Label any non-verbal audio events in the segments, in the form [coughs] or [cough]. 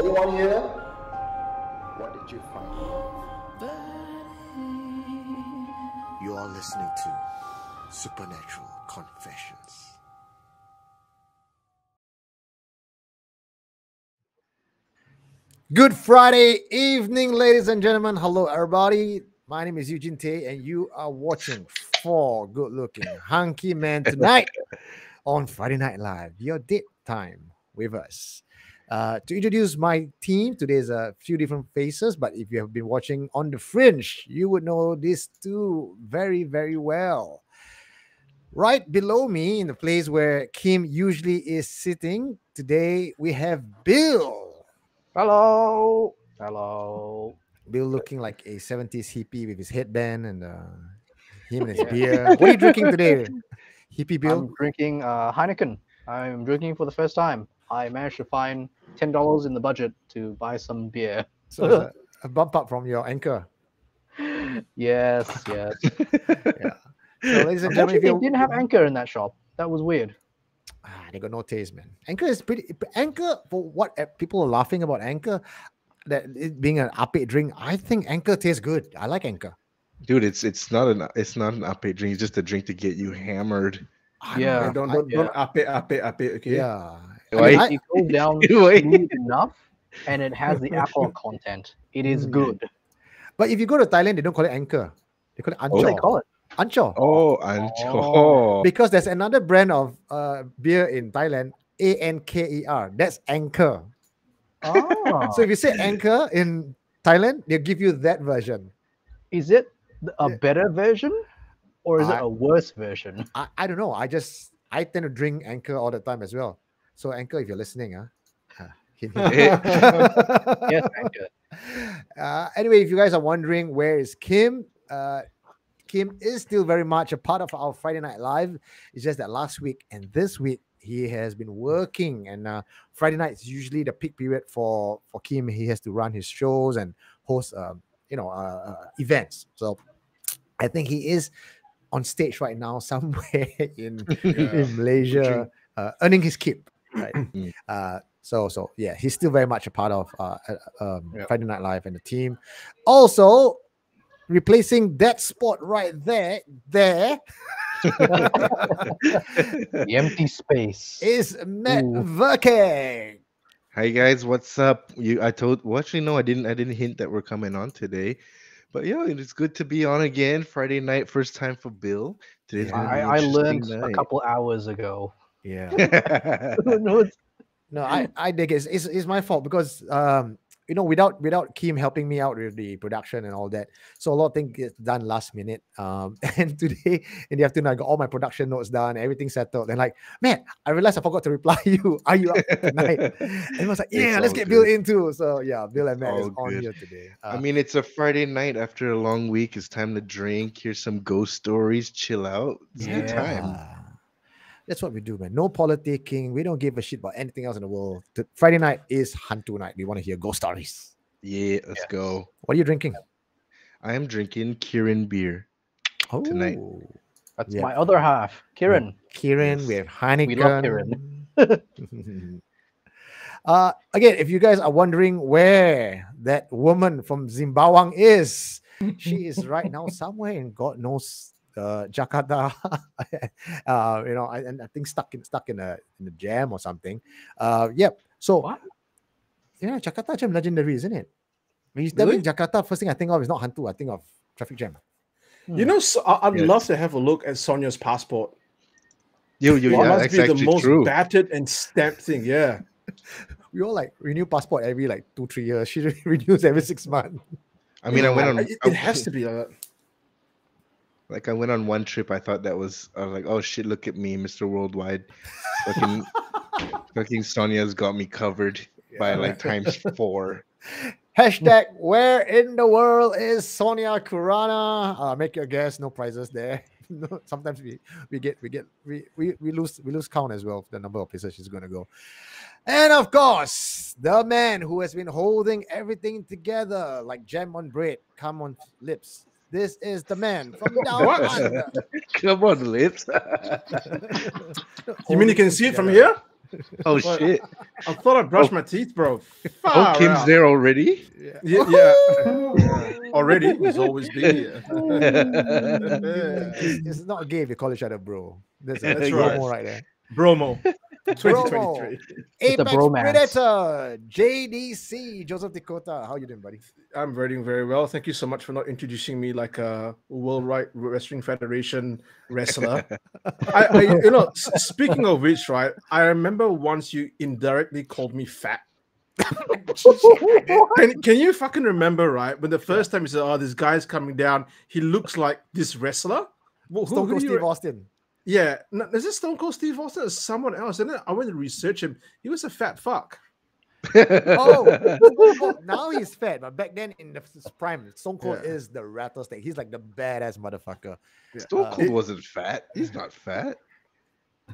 Is anyone here? What did you find? You are listening to Supernatural Confessions. Good Friday evening, ladies and gentlemen. Hello, everybody. My name is Eugene Tay, and you are watching Four Good Looking Hunky Men tonight [laughs] on Friday Night Live, your date time with us. Uh, to introduce my team, today today's a few different faces, but if you have been watching on the fringe, you would know these two very, very well. Right below me, in the place where Kim usually is sitting, today we have Bill. Hello. Hello. Bill looking like a 70s hippie with his headband and uh, him and his beer. What are you drinking today, hippie [laughs] Bill? I'm drinking uh, Heineken. I'm drinking for the first time. I managed to find ten dollars in the budget to buy some beer. So a, a bump up from your anchor. Yes, yes. [laughs] Yeah. So, ladies and gentlemen, they you didn't have anchor in that shop. That was weird. Ah, they got no taste, man. Anchor is pretty. Anchor for what people are laughing about Anchor, that it being an upbeat drink. I think Anchor tastes good. I like Anchor. Dude, it's it's not an it's not an upbeat drink. It's just a drink to get you hammered. I don't Yeah. know, don't I- don't, don't up it, up it, up it. Okay. yeah. I Why? mean, I- It goes [laughs] down [laughs] Wait. smooth enough, and it has the [laughs] alcohol content. It is Mm. good. but if you go to Thailand, they don't call it Anchor. They call it What Ancho. do they call it? Ancho. Oh, Ancho. Oh. Because there's another brand of uh, beer in Thailand, A N K E R. That's Anchor. Oh, So if you say Anchor in Thailand, they'll give you that version. is it a Yeah. better version, or is it a worse version? I, I don't know. I just I tend to drink Anchor all the time as well. So Anchor, if you're listening, [laughs] huh? uh, me. [laughs] yes, anchor. [laughs] Uh, anyway, if you guys are wondering where is Kim, uh, Kim is still very much a part of our Friday Night Live. It's just that last week and this week he has been working, and uh, Friday night is usually the peak period for for Kim. He has to run his shows and host, um, you know, uh, uh, events. So I think he is on stage right now somewhere in in Malaysia, uh, earning his keep. Right. [clears throat] Mm. uh, so so yeah, he's still very much a part of uh, uh, um, Yeah. Friday Night Live and the team. Also, replacing that spot right there, there [laughs] The empty space. is Matt Ooh. Verke. Hi guys, what's up? You I told well actually no, I didn't I didn't hint that we're coming on today. But yeah, it's good to be on again. Friday night, first time for Bill. Today's Yeah. gonna be I, I learned interesting a couple hours ago. Yeah. [laughs] [laughs] no, it's No, I I dig it. It's, it's, it's my fault because um you know without without Kim helping me out with the production and all that, so a lot of things get done last minute. Um, [laughs] and today in the afternoon I got all my production notes done, everything settled. And like, man, I realized I forgot to reply you. Are you up tonight? and I was like, It's yeah, let's all get Bill in too. So yeah, Bill and Matt is on good. here today. Uh, I mean, it's a Friday night after a long week. It's time to drink, hear some ghost stories, chill out. It's a good time. Yeah. That's what we do, man. No politicking. We don't give a shit about anything else in the world. The Friday night is Hantu night. We want to hear ghost stories. Yeah, let's Yes. go. What are you drinking? I am drinking Kirin beer. Oh, Tonight. that's Yeah. my other half, Kiran. Kirin Yes. with Heineken. We love Kirin. [laughs] uh, again, if you guys are wondering where that woman from Zimbabwe is, she is right now [laughs] somewhere in God knows uh, Jakarta. [laughs] uh, you know, I, and I think stuck in stuck in a in a jam or something. Uh, yep. So What? yeah, Jakarta jam legendary, isn't it? When you tell me Really? Jakarta, first thing I think of is not Hantu. I think of traffic jam. You know, so I- I'd Yeah. love to have a look at Sonia's passport. You, yo, It yeah, must be the most true. battered and stamped thing. Yeah. [laughs] We all like renew passport every like two three years. [laughs] She renews every six months. I mean, I went on. It, it has to be like that. Like I went on one trip. I thought that was. I was like, oh shit, look at me, Mr. Worldwide. Fucking, [laughs] fucking Sonia's got me covered by like times four. [laughs] Hashtag where in the world is Sonia Kurana? Uh, make your guess. No prizes there. [laughs] Sometimes we we get we get we, we we lose we lose count as well the number of places she's gonna go. And of course, the man who has been holding everything together like jam on bread, come on lips. This is the man from down What? under. [laughs] Come on, lips. You mean you can see it from here? Oh What? shit! I thought I brushed oh. my teeth, bro. Oh, Kim's out. there already. Yeah. Yeah, yeah. [laughs] Already, he's always been here. [laughs] It's, it's not a game. you call each other bro. That's, That's that's right. promo right there. Bromo, Bromo. 2023. Apex. Predator, JDC, Joseph Dakota. How you doing, buddy? I'm rating very well. Thank you so much for not introducing me like a World Right Wrestling Federation wrestler. [laughs] I, I, you know, speaking of which, right? I remember once you indirectly called me fat. [laughs] Can, can you fucking remember, right? When the first time you said, "Oh, this guy's coming down. He looks like this wrestler." Well, who- Stone Cold Steve re- Austin. Yeah, no, is this Stone Cold Steve Austin or someone else? And then I went to research him. He was a fat fuck. [laughs] Oh, oh, now he's fat, but back then in the prime, Stone Cold Yeah. is the rattlesnake. He's like the badass motherfucker. Stone Uh, Cold wasn't fat. He's not fat.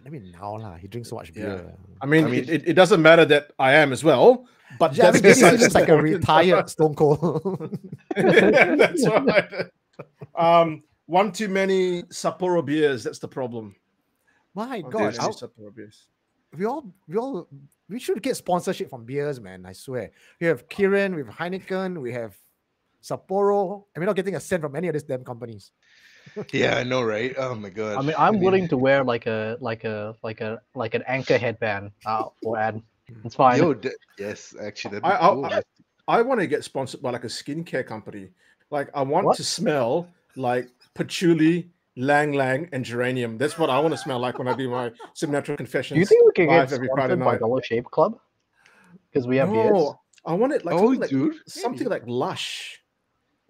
I mean, now lah, he drinks so much Yeah. beer. I mean, I mean- it, it, it doesn't matter that I am as well, but Yeah, I that's mean, he besides looks the like a retired Stone Cold. [laughs] that's right. [laughs] Um, one too many Sapporo beers. That's the problem. My One too God, many Sapporo beers. we all we all we should get sponsorship from beers, man. I swear. We have Kirin, we have Heineken, we have Sapporo, and we're not getting a cent from any of these damn companies. [laughs] Yeah, I know, right? Oh my god. I mean, I'm willing to wear like a like a like a like an anchor headband uh, for ad. It's fine. Yo, d- yes, actually, that'd be I- I- cool. I- I want to get sponsored by like a skincare company. Like I want What? to smell like patchouli, ylang ylang, and geranium. That's what I want to smell like when I do my supernatural confessions. Do you think we can live get every Friday sponsored by night. Dollar Shave Club? Because we have beers. I want it like oh, something like, something like Lush.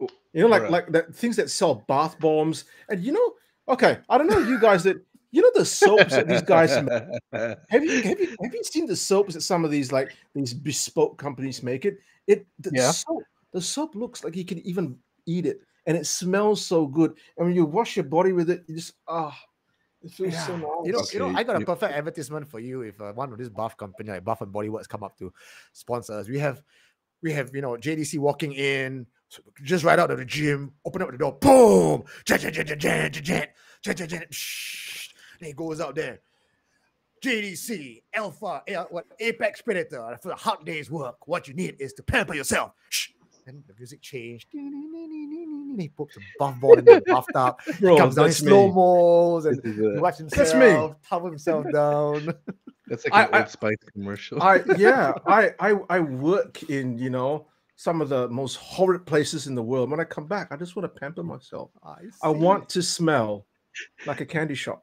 Oh, You know, like bruh. like that things that sell bath bombs, and you know, okay, I don't know you guys that you know the soaps that these guys [laughs] make? have you have you have you seen the soaps that some of these like these bespoke companies make it? It the Yeah. soap the soap looks like you can even eat it, and it smells so good. And when you wash your body with it, you just ah, it feels so nice. You know, you know, I got a perfect advertisement for you if uh, one of these buff company like Bath and Body Works come up to sponsor us. We have we have you know JDC walking in just right out of the gym, open up the door, boom, jan, jan, jan, jan, jan, jan, jan, jan, jan, jan, shh. Then he goes out there. JDC, Alpha, A- what Apex Predator for a hot day's work. What you need is to pamper yourself. Shh. Then the music changed. He puts a buff ball in [laughs] the bathtub. Bro, comes down in that's slow mos and This is he a- watch That's himself, me. towel himself down. [laughs] that's like I- an I- Old Spice commercial. I [laughs] yeah, I, I I work in you know some of the most horrid places in the world. When I come back, I just want to pamper myself. I see. want to smell like a candy shop.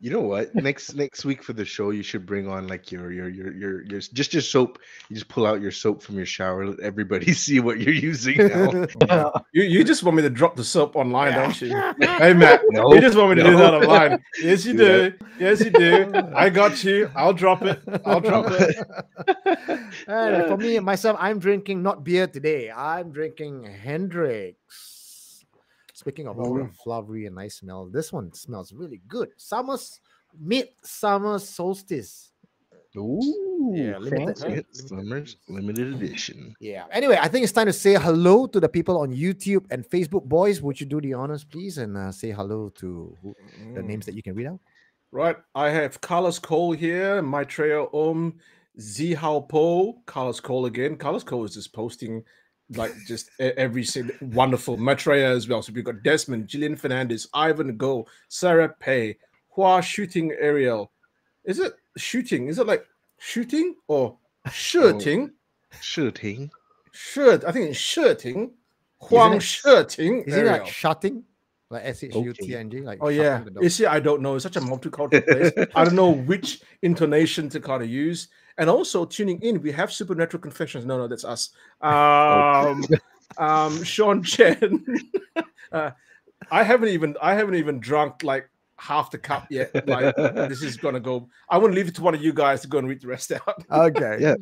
You know what? [laughs] Next next week for the show, you should bring on like your your your your, your just your soap. You just pull out your soap from your shower. Let everybody [laughs] see what you're using now. [laughs] You you just want me to drop the soap online, Yeah. don't you? Hey Matt, No, you just want me to do that online. Yes, you Do do. Yes, you do. I got you. I'll drop it. I'll drop it. And for me myself, I'm drinking not beer today. I'm drinking Hendrick's. Speaking of all the flowery and nice smell, this one smells really good. Summer's midsummer solstice. Ooh, Yeah, limited- fancy. It's Summer's limited edition. Yeah. Anyway, I think it's time to say hello to the people on YouTube and Facebook. Boys, would you do the honors, please, and uh, say hello to who, the names that you can read out? Right. I have Carlos Cole here, Maitreya Om, Zihao Po, Carlos Cole again. Carlos Cole is just posting like just every single wonderful Maitreya as well. So we've got Desmond, Gillian Fernandez, Ivan Go, Sarah Pei, Hua Shooting Ariel. Is it shooting? Is it like shooting or shirting? Shooting. Shirt. I think it's shirting. Huang it- shirting. Is it like shutting? Like S H U T N G? Like Oh yeah, you see, I don't know. It's such a multicultural place. I don't know which intonation to kind of use. And also tuning in, we have Supernatural Confessions. No, no, that's us. Um, um, Sean Chen. [laughs] uh, I haven't even, I haven't even drunk like half the cup yet. Like this is gonna go. I want to leave it to one of you guys to go and read the rest out. Okay. Yeah.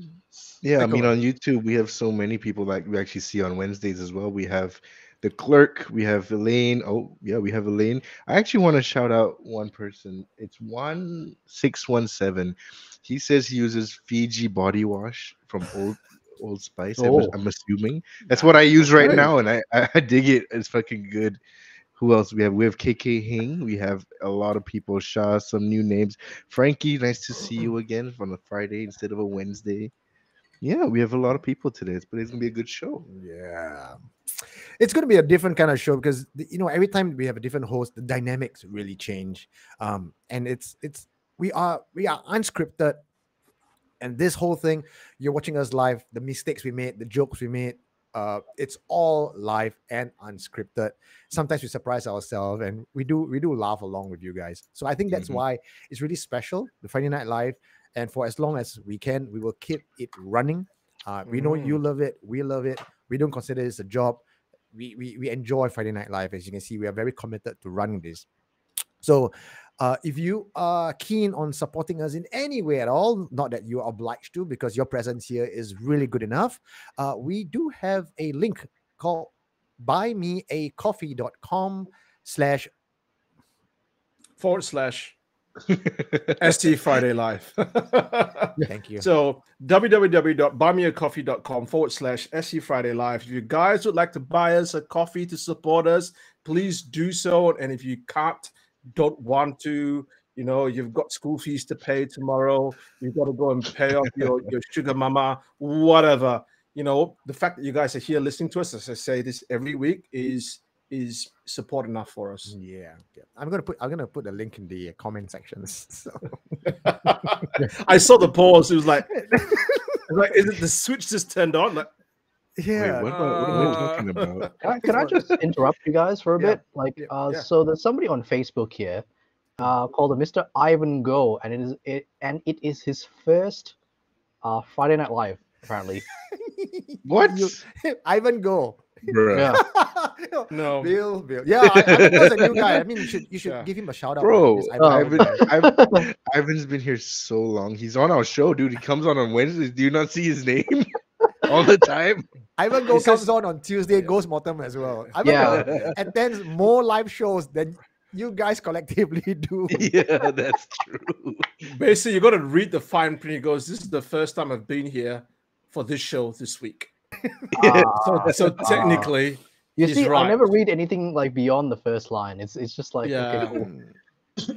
Yeah, I mean over. on YouTube we have so many people that we actually see on Wednesdays as well. We have the clerk, we have Elaine. Oh, yeah, we have Elaine. I actually want to shout out one person. It's one six one seven. He says he uses Fiji body wash from Old Old Spice. I'm, Oh. I'm assuming that's what I use right now, and I, I dig it. It's fucking good. who else? We have we have KK Hing. We have a lot of people. Shah, some new names. Frankie, nice to see you again on a Friday instead of a Wednesday. Yeah, we have a lot of people today, but it's gonna be a good show. Yeah. It's going to be a different kind of show because you know every time we have a different host, the dynamics really change. Um, and it's it's we are we are unscripted, and this whole thing you're watching us live. The mistakes we made, the jokes we made, uh, it's all live and unscripted. Sometimes we surprise ourselves, and we do we do laugh along with you guys. So I think that's Mhm. why it's really special the Friday Night Live. And for as long as we can, we will keep it running. Uh, we know you love it. We love it. We don't consider this a job. We, we we enjoy Friday Night Live. As you can see, we are very committed to running this. So, uh, if you are keen on supporting us in any way at all, not that you are obliged to, because your presence here is really good enough, uh, we do have a link called buymeacoffee.com slash Forward slash [laughs] ST Friday Live. [laughs] thank you. So www.buymeacoffee.com forward slash SC Friday Live. If you guys would like to buy us a coffee to support us, please do so. And if you can't, don't want to, you know, you've got school fees to pay tomorrow, you've got to go and pay off your, [laughs] your sugar mama, whatever. You know, the fact that you guys are here listening to us, as I say this every week, is is support enough for us. Mm, yeah, yeah. I'm gonna put I'm gonna put the link in the uh, comment sections. [laughs] So [laughs] I saw the pause. It was like, like, is it the switch just turned on? Like, yeah, Wait, what, about, what am I Uh, talking about? [laughs] Can I, can I just interrupt you guys for a Yeah, bit? Like, yeah, uh, yeah. so there's somebody on Facebook here, uh, called a Mr. Ivan Go, and it is it and it is his first, uh, Friday Night Live apparently. [laughs] What? You- [laughs] Ivan go. Bruh. Yeah. no. Bill, Bill. Yeah, I, Ivan Go's a new guy. I mean, you should you should Yeah. give him a shout out. Bro, This Oh. Ivan Go Ivan, guy. Ivan, Ivan's been here so long. He's on our show, dude. He comes on on Wednesdays. Do you not see his name all the time? Ivan [laughs] Go He says- comes on on Tuesday, goes Mortem as well. Ivan Yeah. Go [laughs] attends more live shows than you guys collectively [laughs] do. yeah, that's true. Basically, you got to read the fine print. He goes, "This is the first time I've been here for this show this week." Ah, So, so technically, you he's see, I never read anything like beyond the first line. It's it's just like Yeah. okay, cool.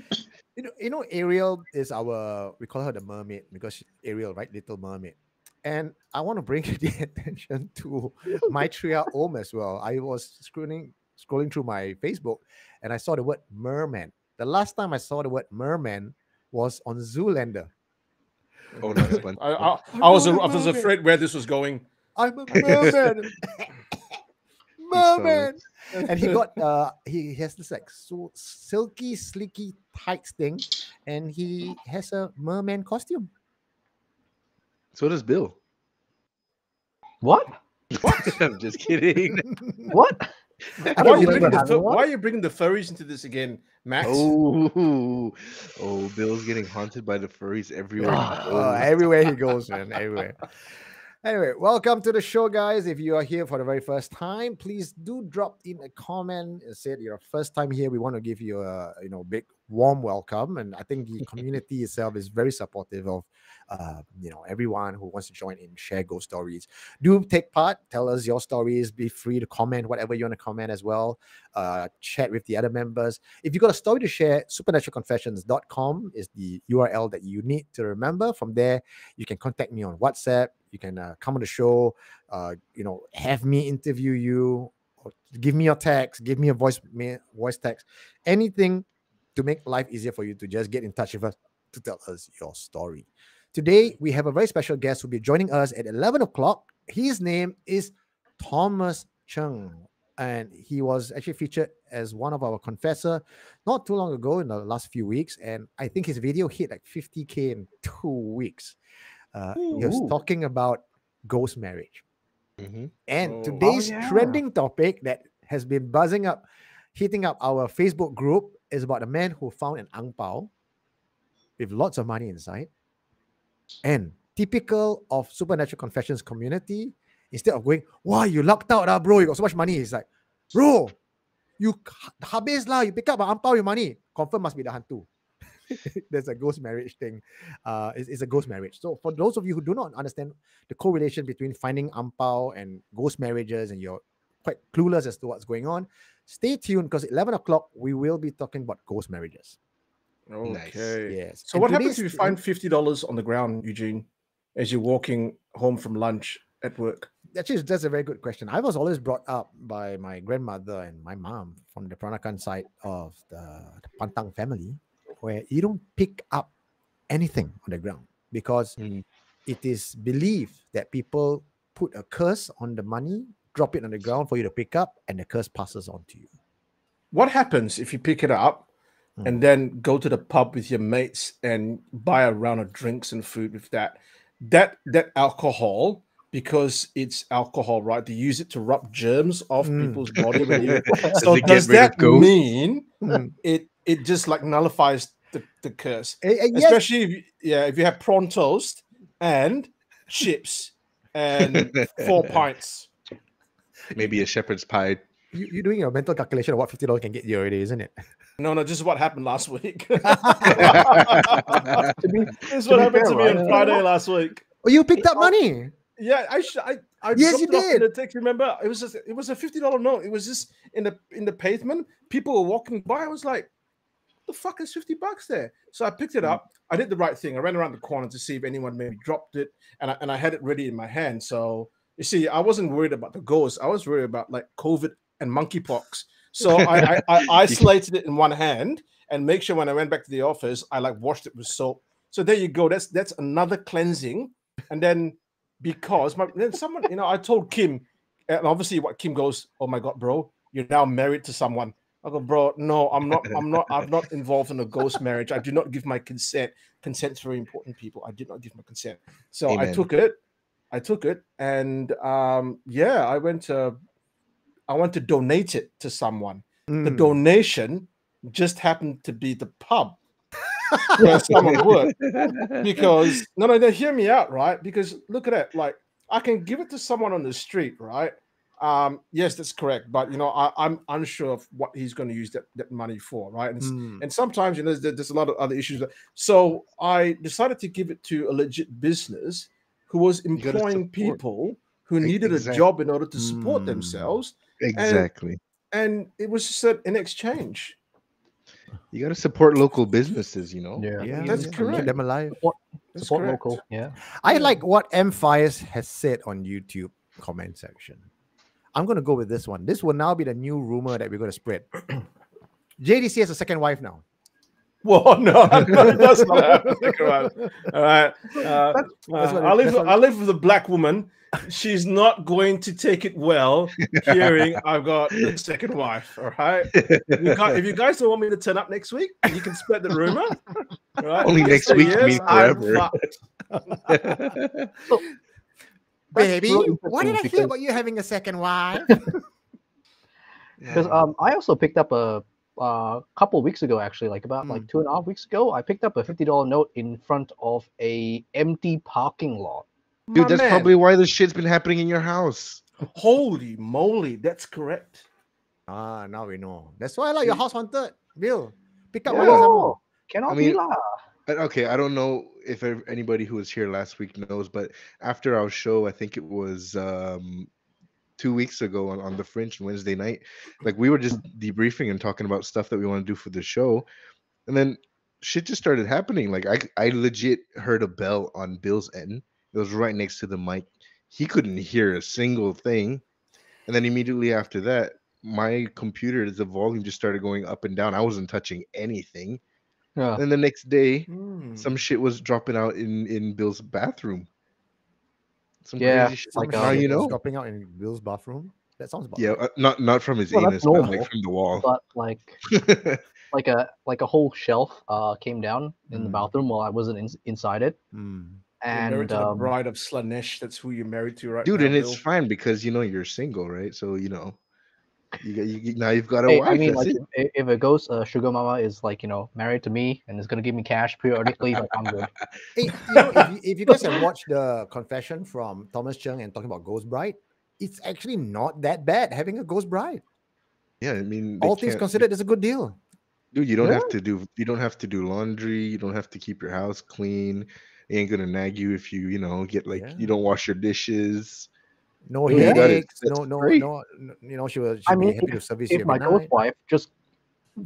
You know, you know, Ariel is our we call her the mermaid because she, Ariel, right? Little mermaid. And I want to bring [laughs] the attention to Maitreya [laughs] Om as well. I was scrolling scrolling through my Facebook and I saw the word merman. The last time I saw the word merman was on Zoolander. Oh, no, it's. [laughs] I, I, I was I was afraid where this was going. I'm a merman. merman. and he got uh he has this like so silky slicky tights thing and he has a merman costume So does Bill. What? [laughs] I'm just kidding. [laughs] What? Why are, you bringing the, having fur- one. why are you bringing the furries into this again, Max? Oh, oh, Bill's getting haunted by the furries everywhere. he uh, everywhere he goes man everywhere anyway welcome to the show guys. If you are here for the very first time please do drop in a comment and say your first time here. We want to give you a you know big warm welcome. And i think the [laughs] community itself is very supportive of uh, you know everyone who wants to join in share ghost stories. Do take part. Tell us your stories. Be free to comment whatever you want to comment as well. Uh, chat with the other members. If you got a story to share supernaturalconfessions.com is the url that you need to remember. From there you can contact me on whatsapp you can uh, come on the show uh, you know have me interview you give me your text give me a voice me voice text anything to make life easier for you to just get in touch with us to tell us your story. Today we have a very special guest who'll be joining us at 11 o'clock. His name is thomas chung and he was actually featured as one of our confessor not too long ago in the last few weeks and i think his video hit like 50k in two weeks uh, he was talking about ghost marriage Mhm. and Oh. today's yeah. trending topic that has been buzzing up hitting up our facebook group is about a man who found an ang pao with lots of money inside and typical of supernatural confessions community instead of going wow you lucked out ah, bro you got so much money it's like bro you ha- habis lah you pick up an ang pao with money confirm must be the hantu [laughs] there's a ghost marriage thing uh it's, it's a ghost marriage so for those of you who do not understand the correlation between finding ang pao and ghost marriages and you're quite clueless as to what's going on, stay tuned because 11 o'clock we will be talking about ghost marriages. Okay. Yes. So And what happens if you find fifty dollars on the ground, Eugene, as you're walking home from lunch at work? actually that's a very good question. I was always brought up by my grandmother and my mom from the Peranakan side of the, the Pantang family, where you don't pick up anything on the ground because Mm. it is believed that people put a curse on the money, drop it on the ground for you to pick up, and the curse passes on to you. What happens if you pick it up Hmm. and then go to the pub with your mates and buy a round of drinks and food with that? That that alcohol, because it's alcohol, right? They use it to rub germs off Mm. people's body. [laughs] So does that mean Mm. it it just like nullifies the, the curse? Eh, yes, Especially if you, yeah, if you have prawn toast and chips and [laughs] four pints. Maybe a shepherd's pie. you, you're doing your mental calculation of what fifty dollars can get you already, isn't it? No, no, this is what happened last week. [laughs] [laughs] Be, this is what be happened fair, to me right, on Friday last week. Oh, you picked up money. Yeah, I sh- I, I Yes, you it in did. the text. Remember, it was just, it was a fifty dollar note. It was just in the in the pavement. People were walking by. I was like, "The fuck is fifty bucks there?" So I picked it Mm. up. I did the right thing. I ran around the corner to see if anyone maybe dropped it, and I, and I had it ready in my hand. So you see, I wasn't worried about the ghost. I was worried about like COVID and monkeypox. So [laughs] I, I, I isolated it in one hand and make sure when I went back to the office, I like washed it with soap. So there you go. That's that's another cleansing. And then because my then someone, you know, I told Kim, and obviously what Kim goes, Oh my god, bro, you're now married to someone. I go, bro, no, I'm not, I'm not, I'm not involved in a ghost marriage. I do not give my consent. Consent's very important, people. I did not give my consent. So I took it, I took it, and um, yeah, I went to I went to donate it to someone. The Mm. donation just happened to be the pub [laughs] where someone worked because no no no hear me out right because look at it like i can give it to someone on the street right um yes that's correct but you know I, i'm unsure of what he's going to use that, that money for right and, Mm. and sometimes you know there's, there's a lot of other issues but- so i decided to give it to a legit business who was employing people who needed exact- a job in order to support Mm. themselves Exactly. and it was just a- an exchange You got to support local businesses, you know? yeah. Yeah, That's yeah, keep correct. them alive. That's Support correct. local. Yeah. I like what M Fires has said on YouTube comment section. I'm going to go with this one. This will now be the new rumor that we're going to spread. [clears throat] JDC has a second wife now. Well, [laughs] no, that's not happening. All right, uh, that's uh, what it- I live. that's what it- I live with a black woman. She's not going to take it well, hearing I've got a second wife. All right. You guys, if you guys don't want me to turn up next week, you can spread the rumor. All right? Only next week, yes, mean forever. fucked. [laughs] Baby, real what did I interesting hear about you having a second wife? [laughs] Because um, I also picked up a uh, couple weeks ago, actually, like about Mm. like two and a half weeks ago, I picked up a fifty dollar note in front of a empty parking lot. My Dude, that's man, probably why this shit's been happening in your house. holy moly. That's correct. ah, now we know. That's why I like your house haunted. Bill, pick up Yeah. money some more. Cannot I mean- be lah. Okay, I don't know if anybody who was here last week knows, but after our show, I think it was um, two weeks ago on, on the Fringe Wednesday night, like we were just debriefing and talking about stuff that we want to do for the show, and then shit just started happening. Like I, I legit heard a bell on Bill's end. It was right next to the mic. He couldn't hear a single thing, and then immediately after that, my computer, the volume just started going up and down. I wasn't touching anything. Yeah. Then the next day, Hmm. some shit was dropping out in in Bill's bathroom. Some Yeah, crazy shit. like, Some now um, shit you know. dropping out in Bill's bathroom. That sounds about Yeah, right. uh, not not from his Well, that's anus, but normal, like from the wall. But like [laughs] like a like a whole shelf uh came down in the Mm. bathroom while I wasn't in, inside it, Mm. You're married and to the um, bride of Slaanesh. That's who you're married to right Dude, now. and it's fine because you know you're single, right? So you know, you got you now you've got a Hey, wife. I mean, that's like, it. if, if a ghost uh, sugar mama is like, you know, married to me and is gonna give me cash periodically, like I'm good. Hey, you know, if, you, if you guys have watched the confession from Thomas Chung and talking about Ghost Bride, it's actually not that bad having a Ghost Bride. Yeah, I mean, All things considered, it's a good deal. dude. You don't Yeah. have to do you don't have to do laundry. You don't have to keep your house clean. They ain't gonna nag you if you you know get like Yeah. you don't wash your dishes. No Yeah. Headaches, no, That's no, great. no, you know, she was. I she'd mean, happy to service If my ghost night. wife just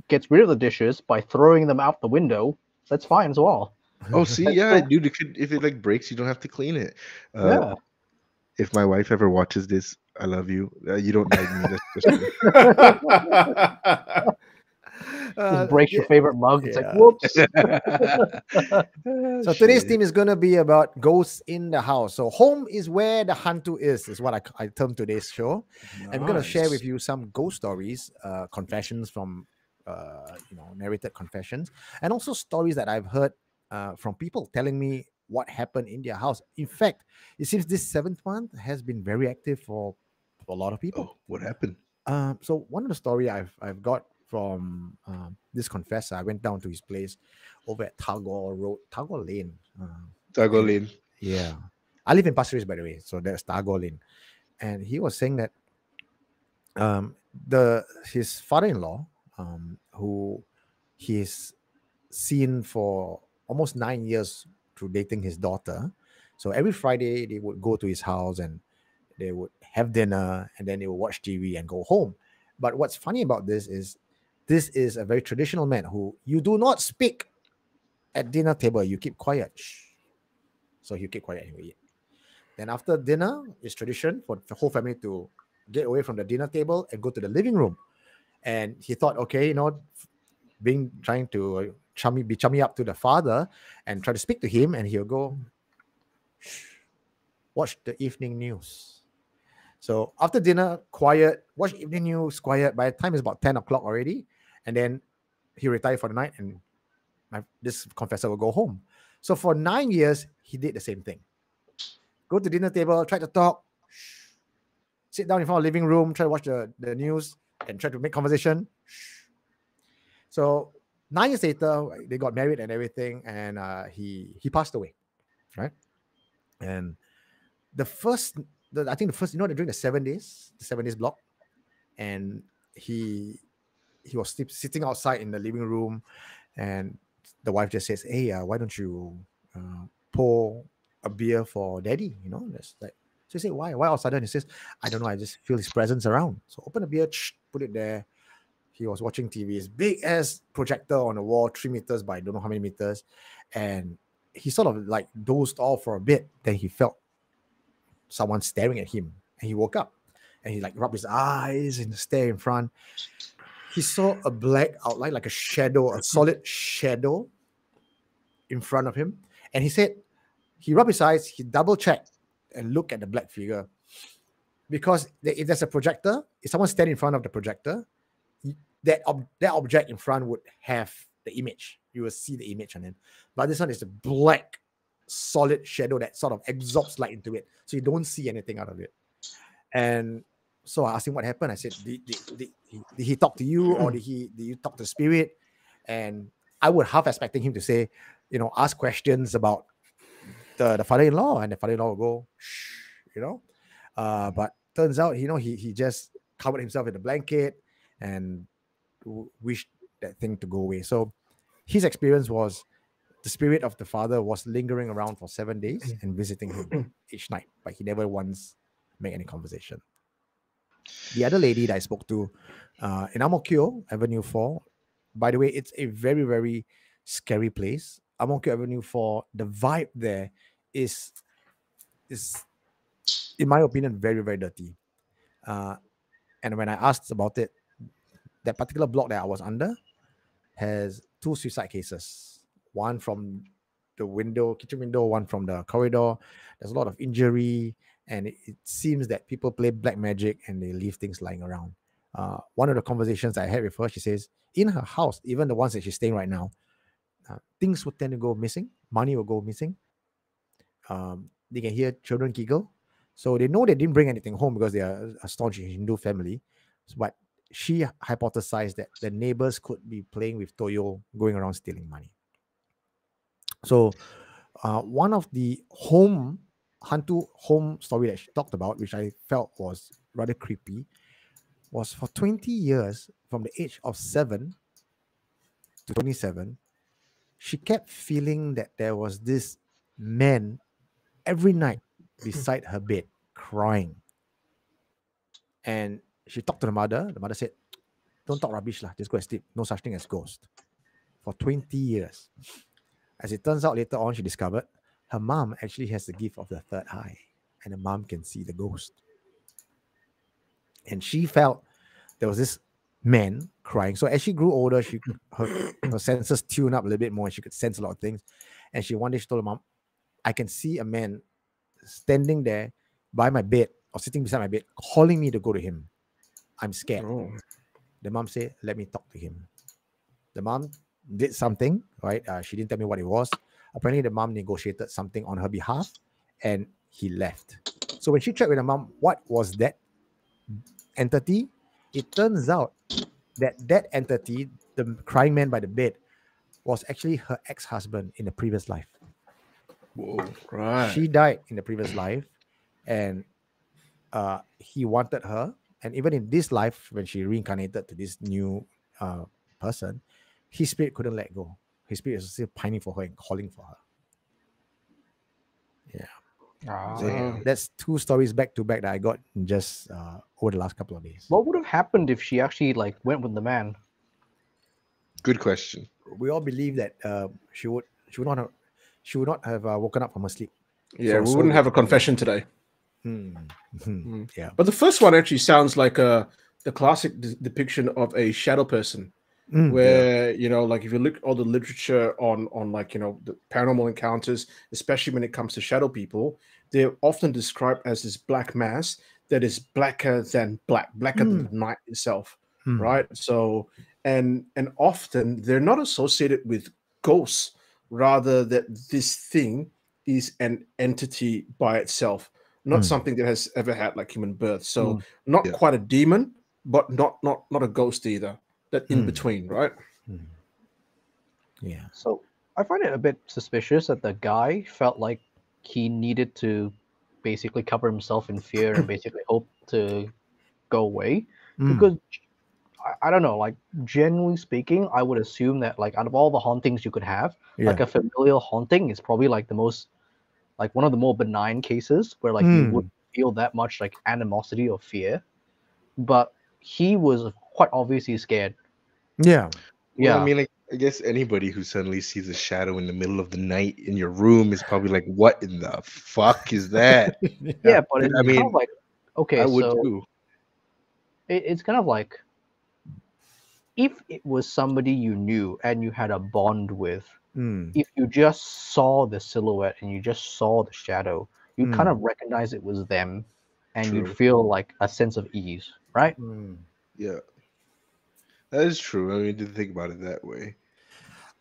gets rid of the dishes by throwing them out the window, that's fine as well. Oh, [laughs] see, yeah, dude. It could, if it like breaks, you don't have to clean it. Uh, yeah. If my wife ever watches this, I love you. Uh, you don't like me. That's just [laughs] [laughs] Uh, Just breaks your favorite mug. It's yeah. like, whoops. [laughs] [laughs] So today's theme is gonna be about ghosts in the house. So home is where the hantu is, is what I, I term today's show. I'm gonna share with you some ghost stories, uh, confessions from, uh, you know, narrated confessions, and also stories that I've heard uh, from people telling me what happened in their house. In fact, it seems this seventh month has been very active for, for a lot of people. Oh, what happened? Um, so one of the story I've I've got from um, this confessor, I went down to his place over at Tagore Road, Tagore Lane. Uh, Tagore Lane. yeah, I live in Pasir by the way, so that's Tagore Lane, and he was saying that um, the his father-in-law, um, who he's seen for almost nine years through dating his daughter, so every Friday they would go to his house and they would have dinner and then they would watch TV and go home. But what's funny about this is this is a very traditional man who you do not speak at dinner table, you keep quiet. So you keep quiet anyway. Then after dinner, it's tradition for the whole family to get away from the dinner table and go to the living room. And he thought, okay, you know, being trying to chummy be chummy up to the father and try to speak to him, and he'll go, "Shh, watch the evening news. So after dinner, quiet, watch evening news, quiet. By the time it's about 10 o'clock already, and then he retired for the night, and my, this confessor will go home. So for nine years, he did the same thing. Go to dinner table, try to talk, sit down in front of living room, try to watch the, the news, and try to make conversation. So nine years later, they got married and everything, and uh, he he passed away, right? And the first, the, I think the first, you know, during the seven days, the seven days block, and he he was sitting outside in the living room, and the wife just says, "Hey, uh, why don't you uh, pour a beer for daddy?" You know, that's like. So he said, "Why? Why all of a sudden?" He says, "I don't know. I just feel his presence around." So open a beer, put it there. He was watching TV. It's big as projector on the wall, three meters by I don't know how many meters, and he sort of like dozed off for a bit. Then he felt someone staring at him, and he woke up, and he like rubbed his eyes and stare in front. He saw a black outline, like a shadow, a mm. solid shadow in front of him, and he said he rubbed his eyes, he double checked and looked at the black figure because if there's a projector, if someone standing in front of the projector, that ob- that object in front would have the image. You will see the image on it. But this one is a black, solid shadow that sort of absorbs light into it, so you don't see anything out of it. And so I asked him what happened. I said, "Did, did, did, he, did he talk to you, or did he did you talk to the spirit?" And I would half expecting him to say, you know, ask questions about the, the father-in-law, and the father-in-law will go, Shh, you know. Uh, but turns out, you know, he he just covered himself in a blanket and wished that thing to go away. So his experience was the spirit of the father was lingering around for seven days and visiting him [clears throat] each night, but he never once made any conversation. The other lady that I spoke to uh, in Ang Mo Kio Avenue 4, by the way, it's a very, very scary place. Ang Mo Kio Avenue 4, the vibe there is is in my opinion very, very dirty. Uh, and when I asked about it, that particular block that I was under has two suicide cases. One from the window, kitchen window, one from the corridor. There's a lot of injury, and it, it seems that people play black magic and they leave things lying around. Uh, one of the conversations I had with her, she says, in her house, even the ones that she's staying right now, uh, things would tend to go missing, money will go missing. Um, they can hear children giggle. So they know they didn't bring anything home because they are a staunch Hindu family. But she hypothesized that the neighbors could be playing with Toyol, going around stealing money. So, uh, one of the home Hantu home story that she talked about, which I felt was rather creepy, was for 20 years from the age of seven to 27, she kept feeling that there was this man every night beside her bed crying. And she talked to the mother. The mother said, Don't talk rubbish, lah. Just go and sleep. No such thing as ghost. For 20 years. As it turns out, later on, she discovered her mom actually has the gift of the third eye, and the mom can see the ghost. And she felt there was this man crying. So as she grew older, she her, [coughs] her senses tuned up a little bit more, and she could sense a lot of things. And she one day she told her mom, "I can see a man standing there by my bed or sitting beside my bed, calling me to go to him. I'm scared." Oh. The mom said, "Let me talk to him." The mom did something, right? Uh, she didn't tell me what it was. Apparently, the mom negotiated something on her behalf, and he left. So when she checked with the mom, what was that entity? It turns out that that entity, the crying man by the bed, was actually her ex-husband in the previous life. Whoa. Right. She died in the previous life, and uh, he wanted her. And even in this life, when she reincarnated to this new uh, person, his spirit couldn't let go. His spirit was still pining for her and calling for her. Ah. Damn. That's two stories back to back that I got just uh, over the last couple of days. What would have happened if she actually like went with the man? Good question. We all believe that uh, she would she would not have she would not have uh, woken up from her sleep. Yeah, So- we so wouldn't have a confession today. Hmm. Mhm. Mm. Yeah. But the first one actually sounds like a the classic de- depiction of a shadow person, Mm. where you know, like if you look at all the literature on on like you know the paranormal encounters, especially when it comes to shadow people, they're often described as this black mass that is blacker than black, blacker than the night itself, Mm. right? So, and and often they're not associated with ghosts, rather that this thing is an entity by itself, not Mm. something that has ever had like human birth. So, Mm. not Yeah. quite a demon, but not not not a ghost either. That in Mm. between, right? Mm. Yeah. So I find it a bit suspicious that the guy felt like he needed to basically cover himself in fear and [coughs] basically hope to go away. Mm. Because I, I don't know, like generally speaking, I would assume that like out of all the hauntings you could have, like a familial haunting is probably like the most like one of the more benign cases where like you Mm. would feel that much like animosity or fear. But he was quite obviously scared. Yeah. Well, Yeah. I mean, like, I guess anybody who suddenly sees a shadow in the middle of the night in your room is probably like, "What in the fuck is that?" [laughs] yeah, but it's I kind mean, of like okay, I would so too. it, it's kind of like if it was somebody you knew and you had a bond with, Mm. if you just saw the silhouette and you just saw the shadow, you kind Mm. of recognize it was them and True. you'd feel like a sense of ease, right? Mm. Yeah, that is true. I mean, didn't think about it that way.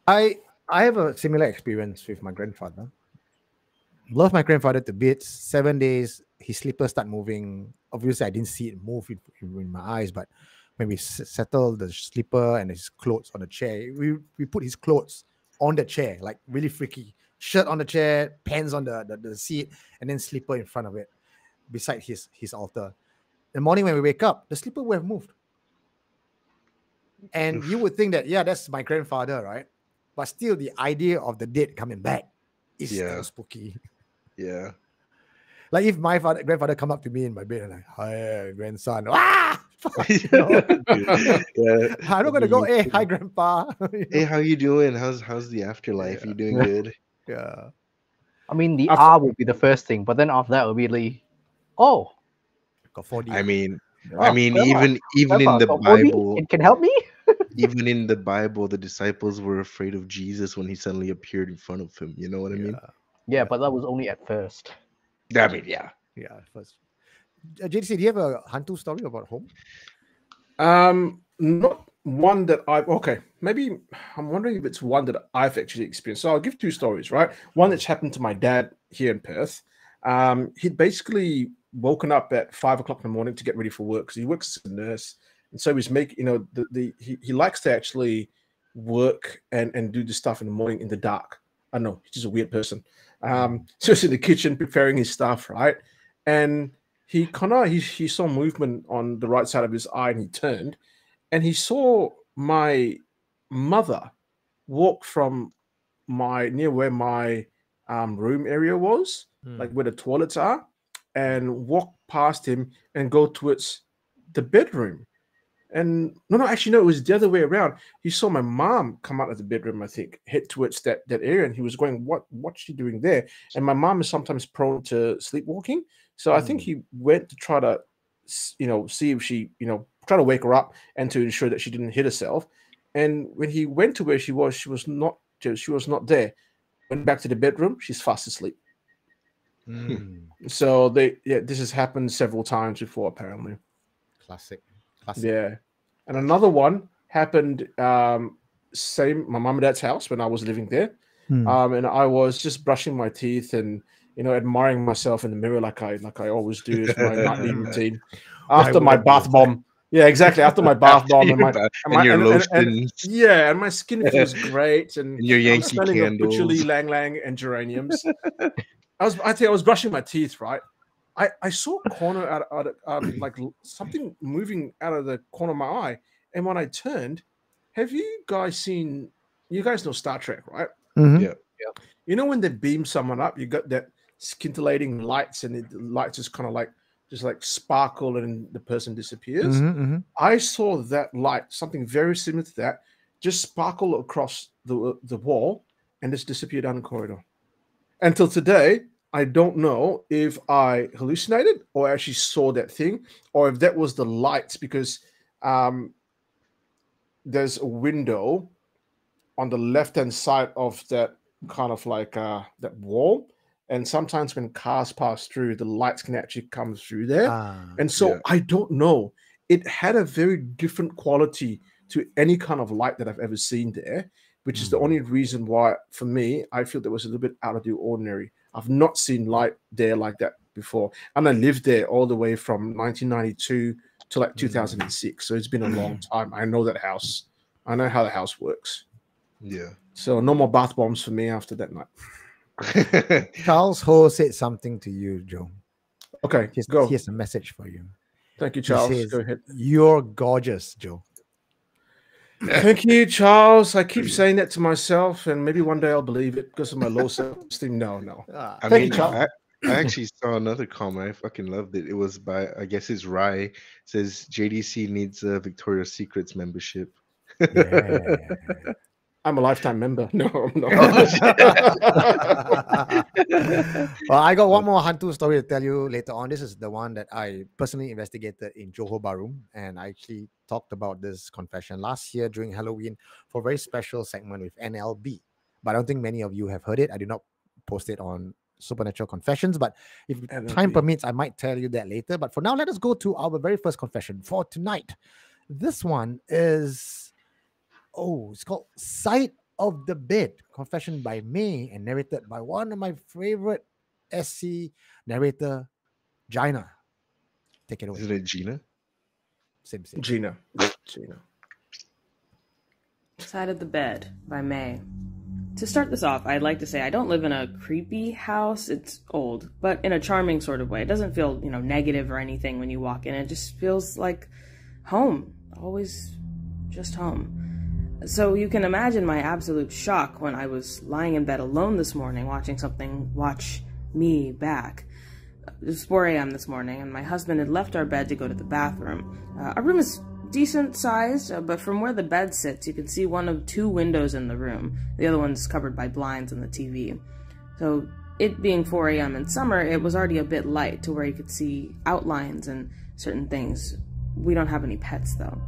I I have a similar experience with my grandfather. Love my grandfather to bits. Seven days, his slippers start moving. Obviously, I didn't see it move in, in my eyes, but when we settled the slipper and his clothes on the chair, we we put his clothes on the chair, like really freaky. Shirt on the chair, pants on the, the, the seat, and then slipper in front of it, beside his his altar. The morning when we wake up, the slipper would have moved. And you would think that, yeah, that's my grandfather, right? But still, the idea of the dead coming back is Yeah. still spooky. Yeah, Like if my father, grandfather come up to me in my bed and like, hi, grandson, [laughs] ah, [laughs] yeah. [laughs] I'm not gonna go. Hey, hi, grandpa. You Hey, how you doing? How's how's the afterlife? You doing good? yeah, I mean, the After- R would be the first thing, but then after that, immediately, oh, got 4D. I mean, Oh, I mean, grandma, even even in the got 4D? Bible, it can help me. Even in the Bible, the disciples were afraid of Jesus when he suddenly appeared in front of him. You know what I mean? Yeah, but that was only at first. I mean, yeah. yeah. First, uh, JDC, do you have a Hantu story about home? Um, not one that I've okay. Maybe I'm wondering if it's one that I've actually experienced. So I'll give two stories, right? One that's happened to my dad here in Perth. Um, he'd basically woken up at five o'clock in the morning to get ready for work because he works as a nurse, and so he's making you know the, the he, he likes to actually work and and do the stuff in the morning in the dark. I don't know, he's just a weird person. Um, [laughs] so he's in the kitchen preparing his stuff, right? And he kind of he, he saw movement on the right side of his eye and he turned and he saw my mother walk from my near where my um, room area was Hmm. like where the toilets are and walk past him and go towards the bedroom. And no, no, actually, no, it was the other way around. He saw my mom come out of the bedroom, I think, head towards that that area, and he was going, "What? What's she doing there?" And my mom is sometimes prone to sleepwalking, so I think Mm. he went to try to, you know, see if she, you know, try to wake her up and to ensure that she didn't hit herself. And when he went to where she was, she was not, she was not there. Went back to the bedroom. She's fast asleep. Mm, So they, yeah, this has happened several times before, apparently. classic. Classic. Yeah. And another one happened um same my mom and dad's house when I was living there. Hmm. Um and I was just brushing my teeth and you know admiring myself in the mirror like I like I always do as my [laughs] nightly routine. [laughs] After my bath you? bomb. Yeah, exactly. After my bath bomb and my [laughs] and, and my- your and- and- and- yeah, and my skin feels great and and your I'm Yankee candles. patchouli, ylang ylang, and geraniums. I was, I think I was brushing my teeth, right? I, I saw a corner out, out of, um, like something moving out of the corner of my eye, and when I turned, have you guys seen? You guys know Star Trek, right? Mhm. Yeah. You know when they beam someone up, you got that scintillating lights, and the lights just kind of like just like sparkle, and the person disappears. Mhm, mhm. I saw that light, something very similar to that, just sparkle across the the wall and just disappear down the corridor. Until today, I don't know if I hallucinated or actually saw that thing, or if that was the lights because um, there's a window on the left hand side of that kind of like uh, that wall, and sometimes when cars pass through, the lights can actually come through there. Ah, And so Yeah. I don't know. It had a very different quality to any kind of light that I've ever seen there, which is the Mm. only reason why, for me, I feel that was a little bit out of the ordinary. I've not seen light there like that before. And I lived there all the way from 1992 to like mm. 2006. So it's been a long [laughs] time. I know that house. I know how the house works. Yeah. So no more bath bombs for me after that night. [laughs] Charles Ho said something to you, Joe. Okay, Here's, go. here's a message for you. Thank you, Charles. says, Go ahead. You're gorgeous, Joe. Thank you, Charles. I keep saying that to myself, and maybe one day I'll believe it because of my low self-esteem. No, no. Ah, I Thank you, mean, Charles. I, I actually saw another comment. I fucking loved it. It was by, I guess it's Rye. It says JDC needs a Victoria's Secrets membership. yeah. I'm a lifetime member. [laughs] No, I'm not. [laughs] well, I got one more Hantu story to tell you later on. This is the one that I personally investigated in Johor Bahru, and I actually talked about this confession last year during Halloween for a very special segment with NLB. But I don't think many of you have heard it. I did not post it on Supernatural Confessions, but if time permits, I might tell you that later. But for now, let us go to our very first confession for tonight. This one is oh, it's called Side of the Bed, confession by Mei and narrated by one of my favorite SC narrator, Gina. Take it away. Isn't it Gina? Same, same. Gina. Gina. Side of the Bed by Mei. To start this off, I'd like to say I don't live in a creepy house. It's old, but in a charming sort of way. It doesn't feel, you know, negative or anything when you walk in. It just feels like home. Always just home. So you can imagine my absolute shock when I was lying in bed alone this morning watching something watch me back. It was 4 a.m. this morning, and my husband had left our bed to go to the bathroom. Uh, our room is decent sized, uh, but from where the bed sits, you can see one of two windows in the room. The other one's covered by blinds and the TV. So, it being 4 a.m. in summer, it was already a bit light to where you could see outlines and certain things. We don't have any pets, though.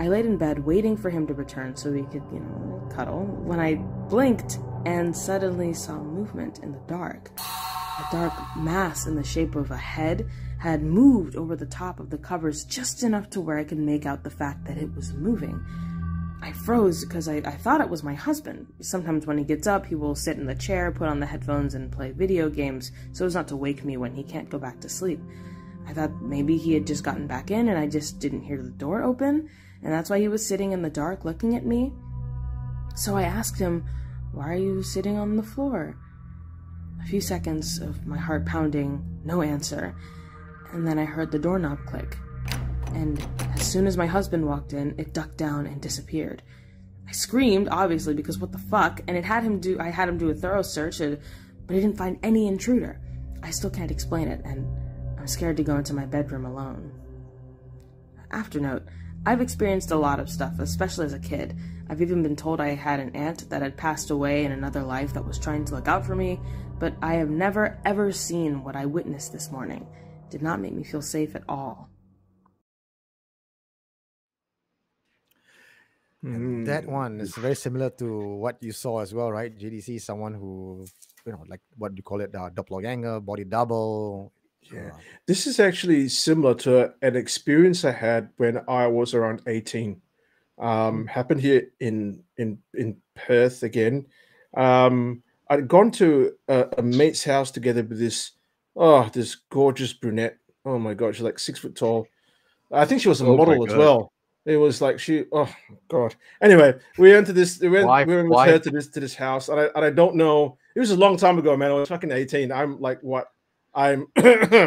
I laid in bed waiting for him to return so we could, you know, cuddle, when I blinked and suddenly saw movement in the dark. A dark mass in the shape of a head had moved over the top of the covers just enough to where I could make out the fact that it was moving. I froze because I, I thought it was my husband. Sometimes when he gets up, he will sit in the chair, put on the headphones, and play video games so as not to wake me when he can't go back to sleep. I thought maybe he had just gotten back in and I just didn't hear the door open, and that's why he was sitting in the dark looking at me. So I asked him, Why are you sitting on the floor? A few seconds of my heart pounding, no answer, and then I heard the doorknob click. And as soon as my husband walked in, it ducked down and disappeared. I screamed, obviously, because what the fuck? And it had him do I had him do a thorough search, uh, but he didn't find any intruder. I still can't explain it, and I'm scared to go into my bedroom alone. Afternote. I've experienced a lot of stuff, especially as a kid. I've even been told I had an aunt that had passed away in another life that was trying to look out for me, but I have never ever seen what I witnessed this morning. It did not make me feel safe at all. And that one is very similar to what you saw as well, right? JDC, someone who, you know, like what do you call it, uh, doppelganger, body double. Yeah. This is actually similar to an experience I had when I was around 18. Um, happened here in in in Perth again. Um, I'd gone to a, a mate's house together with this oh this gorgeous brunette. Oh my god, she's like six foot tall. I think she was a Oh model as well. It was like she oh god. Anyway, we went to this we went, Why- we went with why- her to this to this house, and I and I don't know. It was a long time ago, man. I was fucking 18. I'm like what? I'm [coughs]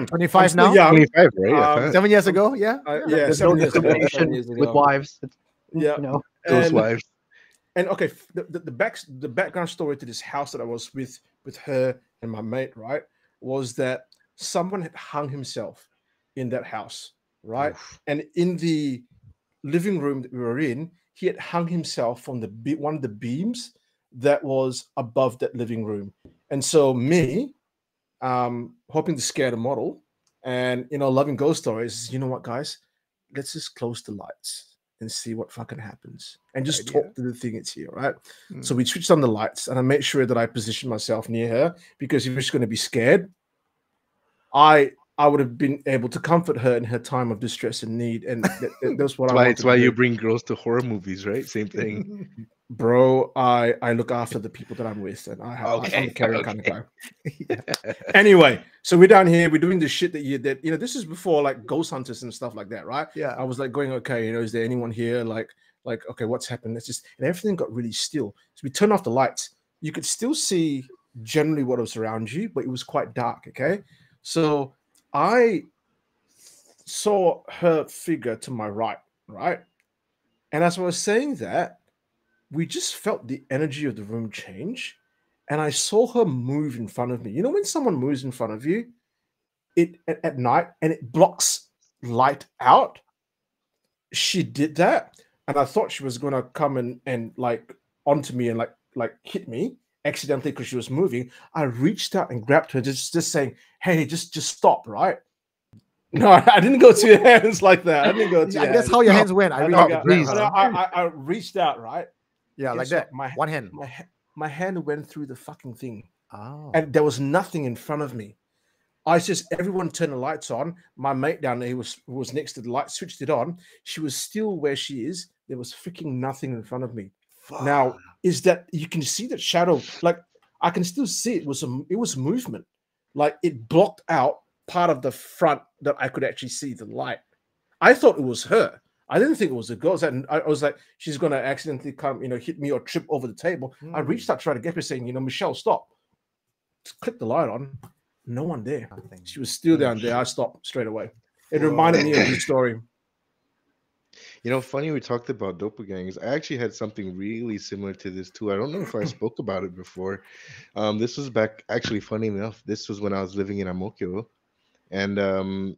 25 I'm now? young. 25, right? I Um. Seven years ago, yeah. I- yeah. yeah, There's seven no years ago, discrimination with wives. It's, Yeah. You know, Those and- wives. and okay the, the, the back the background story to this house that i was with with her and my mate right was that someone had hung himself in that house right and in the living room that we were in he had hung himself from the one of the beams that was above that living room and so me um hoping to scare the model and you know loving ghost stories you know what guys let's just close the lights and see what fucking happens and just idea. talk to the thing it's here right Mm. so we switched on the lights and i made sure that i positioned myself near her because if she's going to be scared i i would have been able to comfort her in her time of distress and need and that, that- that's what That's i why, it's why you bring girls to horror movies, right? Same thing. [laughs] bro i i look after the people that i'm with and i have Okay, a caring kind of okay. guy [laughs] anyway so we're down here we're doing the shit that you that you know this is before like ghost hunters and stuff like that right yeah. I was like going, okay, you know, is there anyone here? Like, like, okay, what's happened? It's just and everything got really still. So we turned off the lights. You could still see generally what was around you, but it was quite dark. Okay. So I saw her figure to my right, right? And as I was saying that, we just felt the energy of the room change. And I saw her move in front of me. You know, when someone moves in front of you, it at, at night and it blocks light out. She did that, and I thought she was gonna come and and like onto me and like like hit me accidentally because she was moving. I reached out and grabbed her, just just saying, "Hey, just just stop!" Right? No, [laughs] I didn't go to your [laughs] hands like that. I didn't go to. Yeah, that's how your hands went. I I, really know, got- please. I, know, I, I, I reached out, right? Yeah, like what? that. My One hand. my my hand went through the fucking thing Oh. and there was nothing in front of me. I just everyone turned the lights on. My mate down there who was who was next to the light switched it on. She was still where she is. There was freaking nothing in front of me. Now is that you can see that shadow? Like I can still see it was a it was movement. Like it blocked out part of the front that I could actually see the light. I thought it was her. I didn't think it was a ghost. And I was like, she's gonna accidentally come, you know, hit me or trip over the table. I Hmm. reached out, trying to get her, saying, you know, Michelle, stop. Click the light on. No one there. Nothing. She was still down there. I stopped straight away. It reminded me of this story. You know, funny we talked about doppelgangers. I actually had something really similar to this too. I don't know if I spoke about it before. Um, this was back actually funny enough. This was when I was living in Ang Mo Kio. And um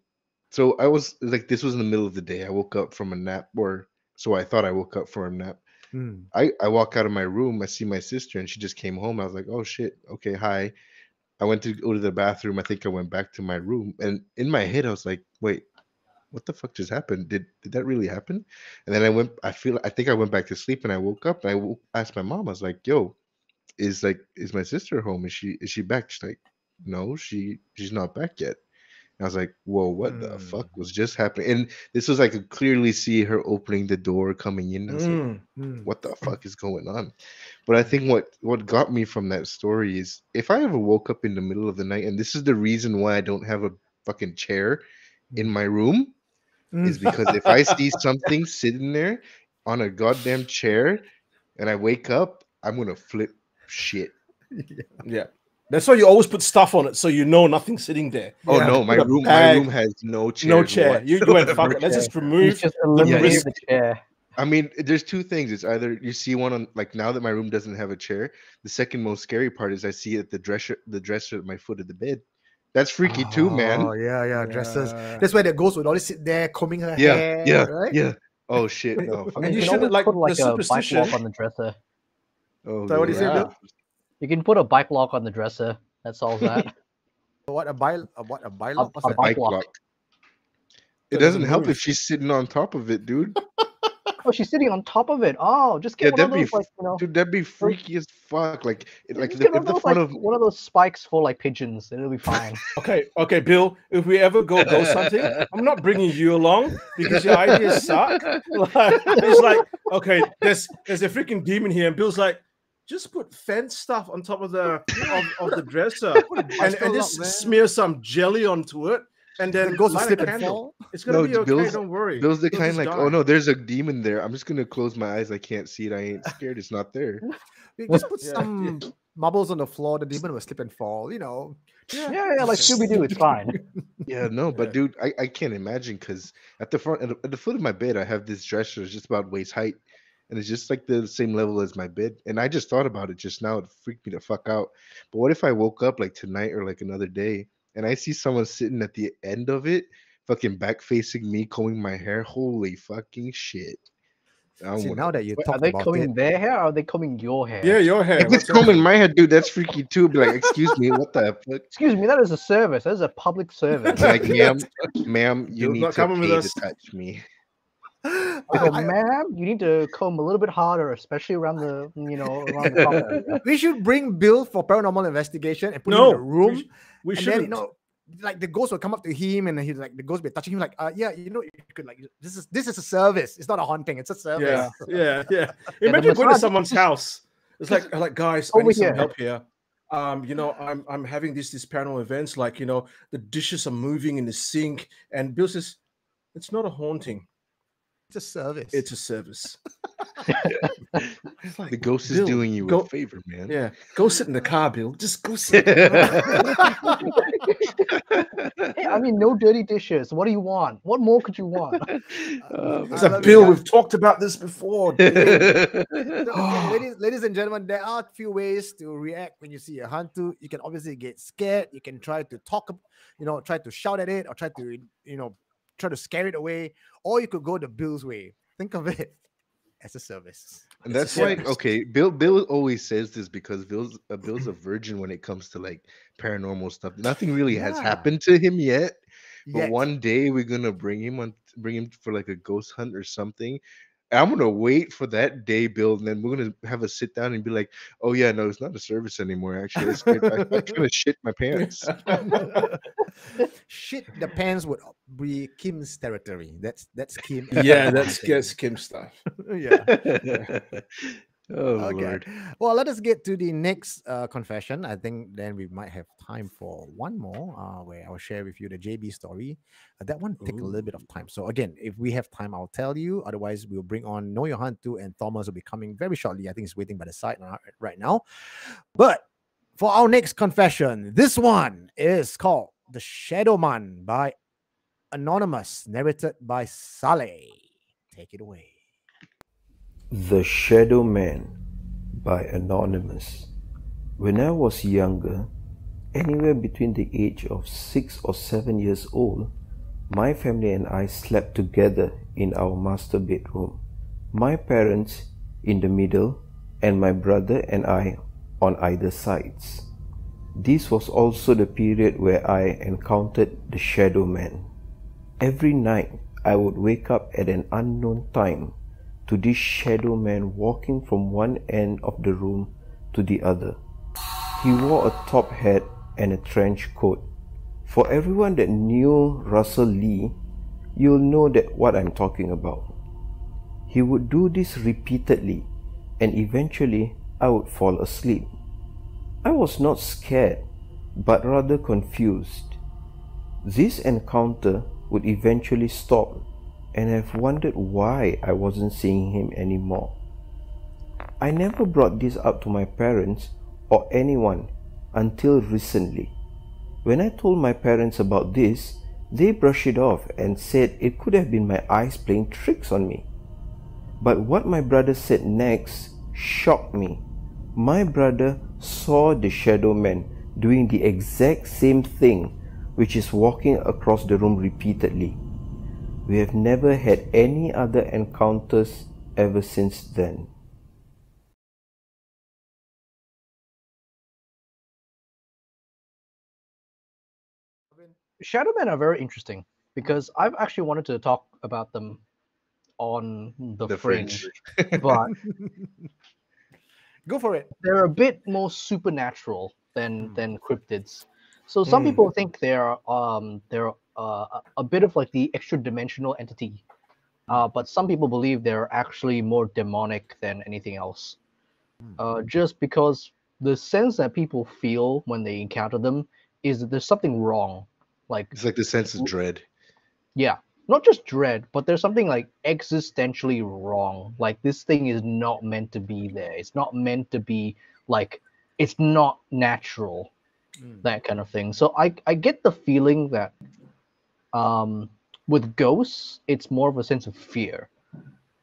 so I was like this was in the middle of the day. I woke up from a nap or so I thought I woke up from a nap. Mm. I, I walk out of my room, I see my sister, and she just came home. I was like, oh shit, okay, hi. I went to go to the bathroom. I think I went back to my room. And in my head, I was like, wait, what the fuck just happened? Did did that really happen? And then I went, I feel I think I went back to sleep and I woke up and I woke, asked my mom, I was like, yo, is like, is my sister home? Is she is she back? She's like, no, she she's not back yet. And I was like, whoa, what the Mm. fuck was just happening? And this was I could clearly see her opening the door coming in. I was like, Mm. Mm. what the fuck is going on but i think what what got me from that story is if i ever woke up in the middle of the night and this is the reason why i don't have a fucking chair in my room is Mm. because if i see something sitting there on a goddamn chair and i wake up i'm gonna flip shit [laughs] Yeah. That's why you always put stuff on it so you know nothing's sitting there. oh Yeah. no my Put a room my room has no chair No chair. You, you went, fuck it. Let's just He's remove. just eliminated risk- the chair. I mean, there's two things. It's either you see one on like now that my room doesn't have a chair. The second most scary part is I see it at the dresser, the dresser at my foot of the bed. That's freaky too, man. Oh yeah, yeah, dresses. Yeah. That's where the ghost would always sit there combing her Yeah, hair. yeah, right? yeah. Oh shit! No, [laughs] fuck And you you shouldn't, like, put the like a bike superstition- on the dresser. Oh, So what do you say, yeah. Bill? You can put a bike lock on the dresser. That solves that. [laughs] What a by a what a bylaw? What's a that? bike Bike lock. lock. It it doesn't doesn't help if she's sitting on top of it, dude. [laughs] oh, she's sitting on top of it. Oh, just Yeah, get one of that'd be like you know. Dude, that'd be freaky as fuck. Like, it, like the, get one if of the those, front like, of one of those spikes for like pigeons, and it'll be fine. [laughs] Okay, okay, Bill. If we ever go ghost hunting, I'm not bringing you along because your ideas suck. Like, it's like, okay, there's there's a freaking demon here, and Bill's like, just put fence stuff on top of the of, of the dresser, and, bicycle and just there. smear some jelly onto it, and then The ghost will light a slip and candle. fall. It's gonna No, be okay. Bill's- don't worry. Bill's the He'll kind like, die. oh no, there's a demon there. I'm just gonna close my eyes. I can't see it. I ain't scared. It's not there. [laughs] You Just put Yeah, some marbles on the floor. The demon will slip and fall. You know. yeah, yeah, like Scooby Doo, it's [laughs] fine. Yeah, no, but Yeah. dude, I, I can't imagine because at the front, at the, at the foot of my bed, I have this dresser. It's just about waist height, and it's just like the same level as my bed. And I just thought about it just now. It freaked me the fuck out. But what if I woke up like tonight or like another day, and I see someone sitting at the end of it, fucking back facing me, combing my hair? Holy fucking shit! I See, wanna- now that you Wait, talk are they about combing it, their hair or are they combing your hair? Yeah, your hair. If it's what's combing my hair, dude, that's freaky too. Be like, excuse me, what the [laughs] fuck? Excuse me, that is a service. That is a public service. Like, ma'am, [laughs] ma'am, you Bill's need not to coming with pay us. to touch me. I- So, ma'am, you need to comb a little bit harder, especially around the, you know, around the top area. [laughs] we should bring Bill for paranormal investigation and put him in the room. we, we should. you know, like the ghost will come up to him and he's like the ghost will be touching him like, uh, yeah, you know, you could like this is this is a service. It's not a haunting. It's a service. Yeah, [laughs] yeah, yeah. the [laughs] Imagine going to someone's house. It's like, like guys, I Over need some help here. Um, you know, I'm I'm having these these paranormal events. Like, you know, the dishes are moving in the sink, and Bill says, "It's not a haunting. It's a service. It's a service." It's like, The ghost is Bill, doing you go- a favor, man. Yeah, go sit in the car, Bill. Just go sit. in the car. [laughs] Hey, I mean, no dirty dishes. What do you want? What more could you want? [laughs] Oh, It's I like, love Bill, we've talked about this before. [laughs] dude." So, [sighs] ladies, ladies and gentlemen, there are a few ways to react when you see a hantu. You can obviously get scared. You can try to talk, you know, try to shout at it or try to, you know, try to scare it away. Or you could go the Bill's way. Think of it [laughs] as a service. And that's a why, service. okay, Bill Bill always says this because Bill's uh, Bill's a virgin when it comes to like paranormal stuff. Nothing really has happened to him yet, but Yet. one day we're gonna bring him on, bring him for like a ghost hunt or something. I'm gonna wait for that day, Bill, and then we're gonna have a sit down and be like, "Oh yeah, no, it's not a service anymore. Actually, I, scared, I, I kind of shit my pants." [laughs] Shit, the pants would be Kim's territory. That's that's Kim. yeah, that's that's Kim stuff. [laughs] yeah. [laughs] oh Okay. lord. Well, let us get to the next uh, confession. I think then we might have time for one more, uh, where I'll share with you the JB story. Uh, that one take a little bit of time. So again, if we have time, I'll tell you. Otherwise, we'll bring on Know Your Hantu and Thomas will be coming very shortly. I think he's waiting by the side right now. But for our next confession, this one is called "The Shadow Man" by Anonymous, narrated by Sallei. Take it away. The Shadow Man by Anonymous. When I was younger, anywhere between the age of six or seven years old, my family and I slept together in our master bedroom. My parents in the middle, and my brother and I on either sides. This was also the period where I encountered the Shadow Man. Every night I would wake up at an unknown time to this shadow man walking from one end of the room to the other. He wore a top hat and a trench coat. For everyone that knew Russell Lee, you'll know that what I'm talking about. He would do this repeatedly and eventually I would fall asleep. I was not scared but rather confused. This encounter would eventually stop and I've wondered why I wasn't seeing him anymore. I never brought this up to my parents or anyone until recently. When I told my parents about this, they brushed it off and said it could have been my eyes playing tricks on me. But what my brother said next shocked me. My brother saw the shadow man doing the exact same thing which is walking across the room repeatedly. We have never had any other encounters ever since then. Shadow Men are very interesting because I've actually wanted to talk about them on the, The fringe, Fringe. but [laughs] Go for it. they're a bit more supernatural than Mm. than cryptids. So some Mm. people think they're um they're uh, a- bit of like the extra dimensional entity, uh, but some people believe they're actually more demonic than anything else. Mm. Uh, just because the sense that people feel when they encounter them is that there's something wrong, like It's like the sense of dread. yeah, not just dread, but there's something like existentially wrong. Like this thing is not meant to be there. It's not meant to be like it's not natural, Mm. that kind of thing. So I I get the feeling that um with ghosts it's more of a sense of fear.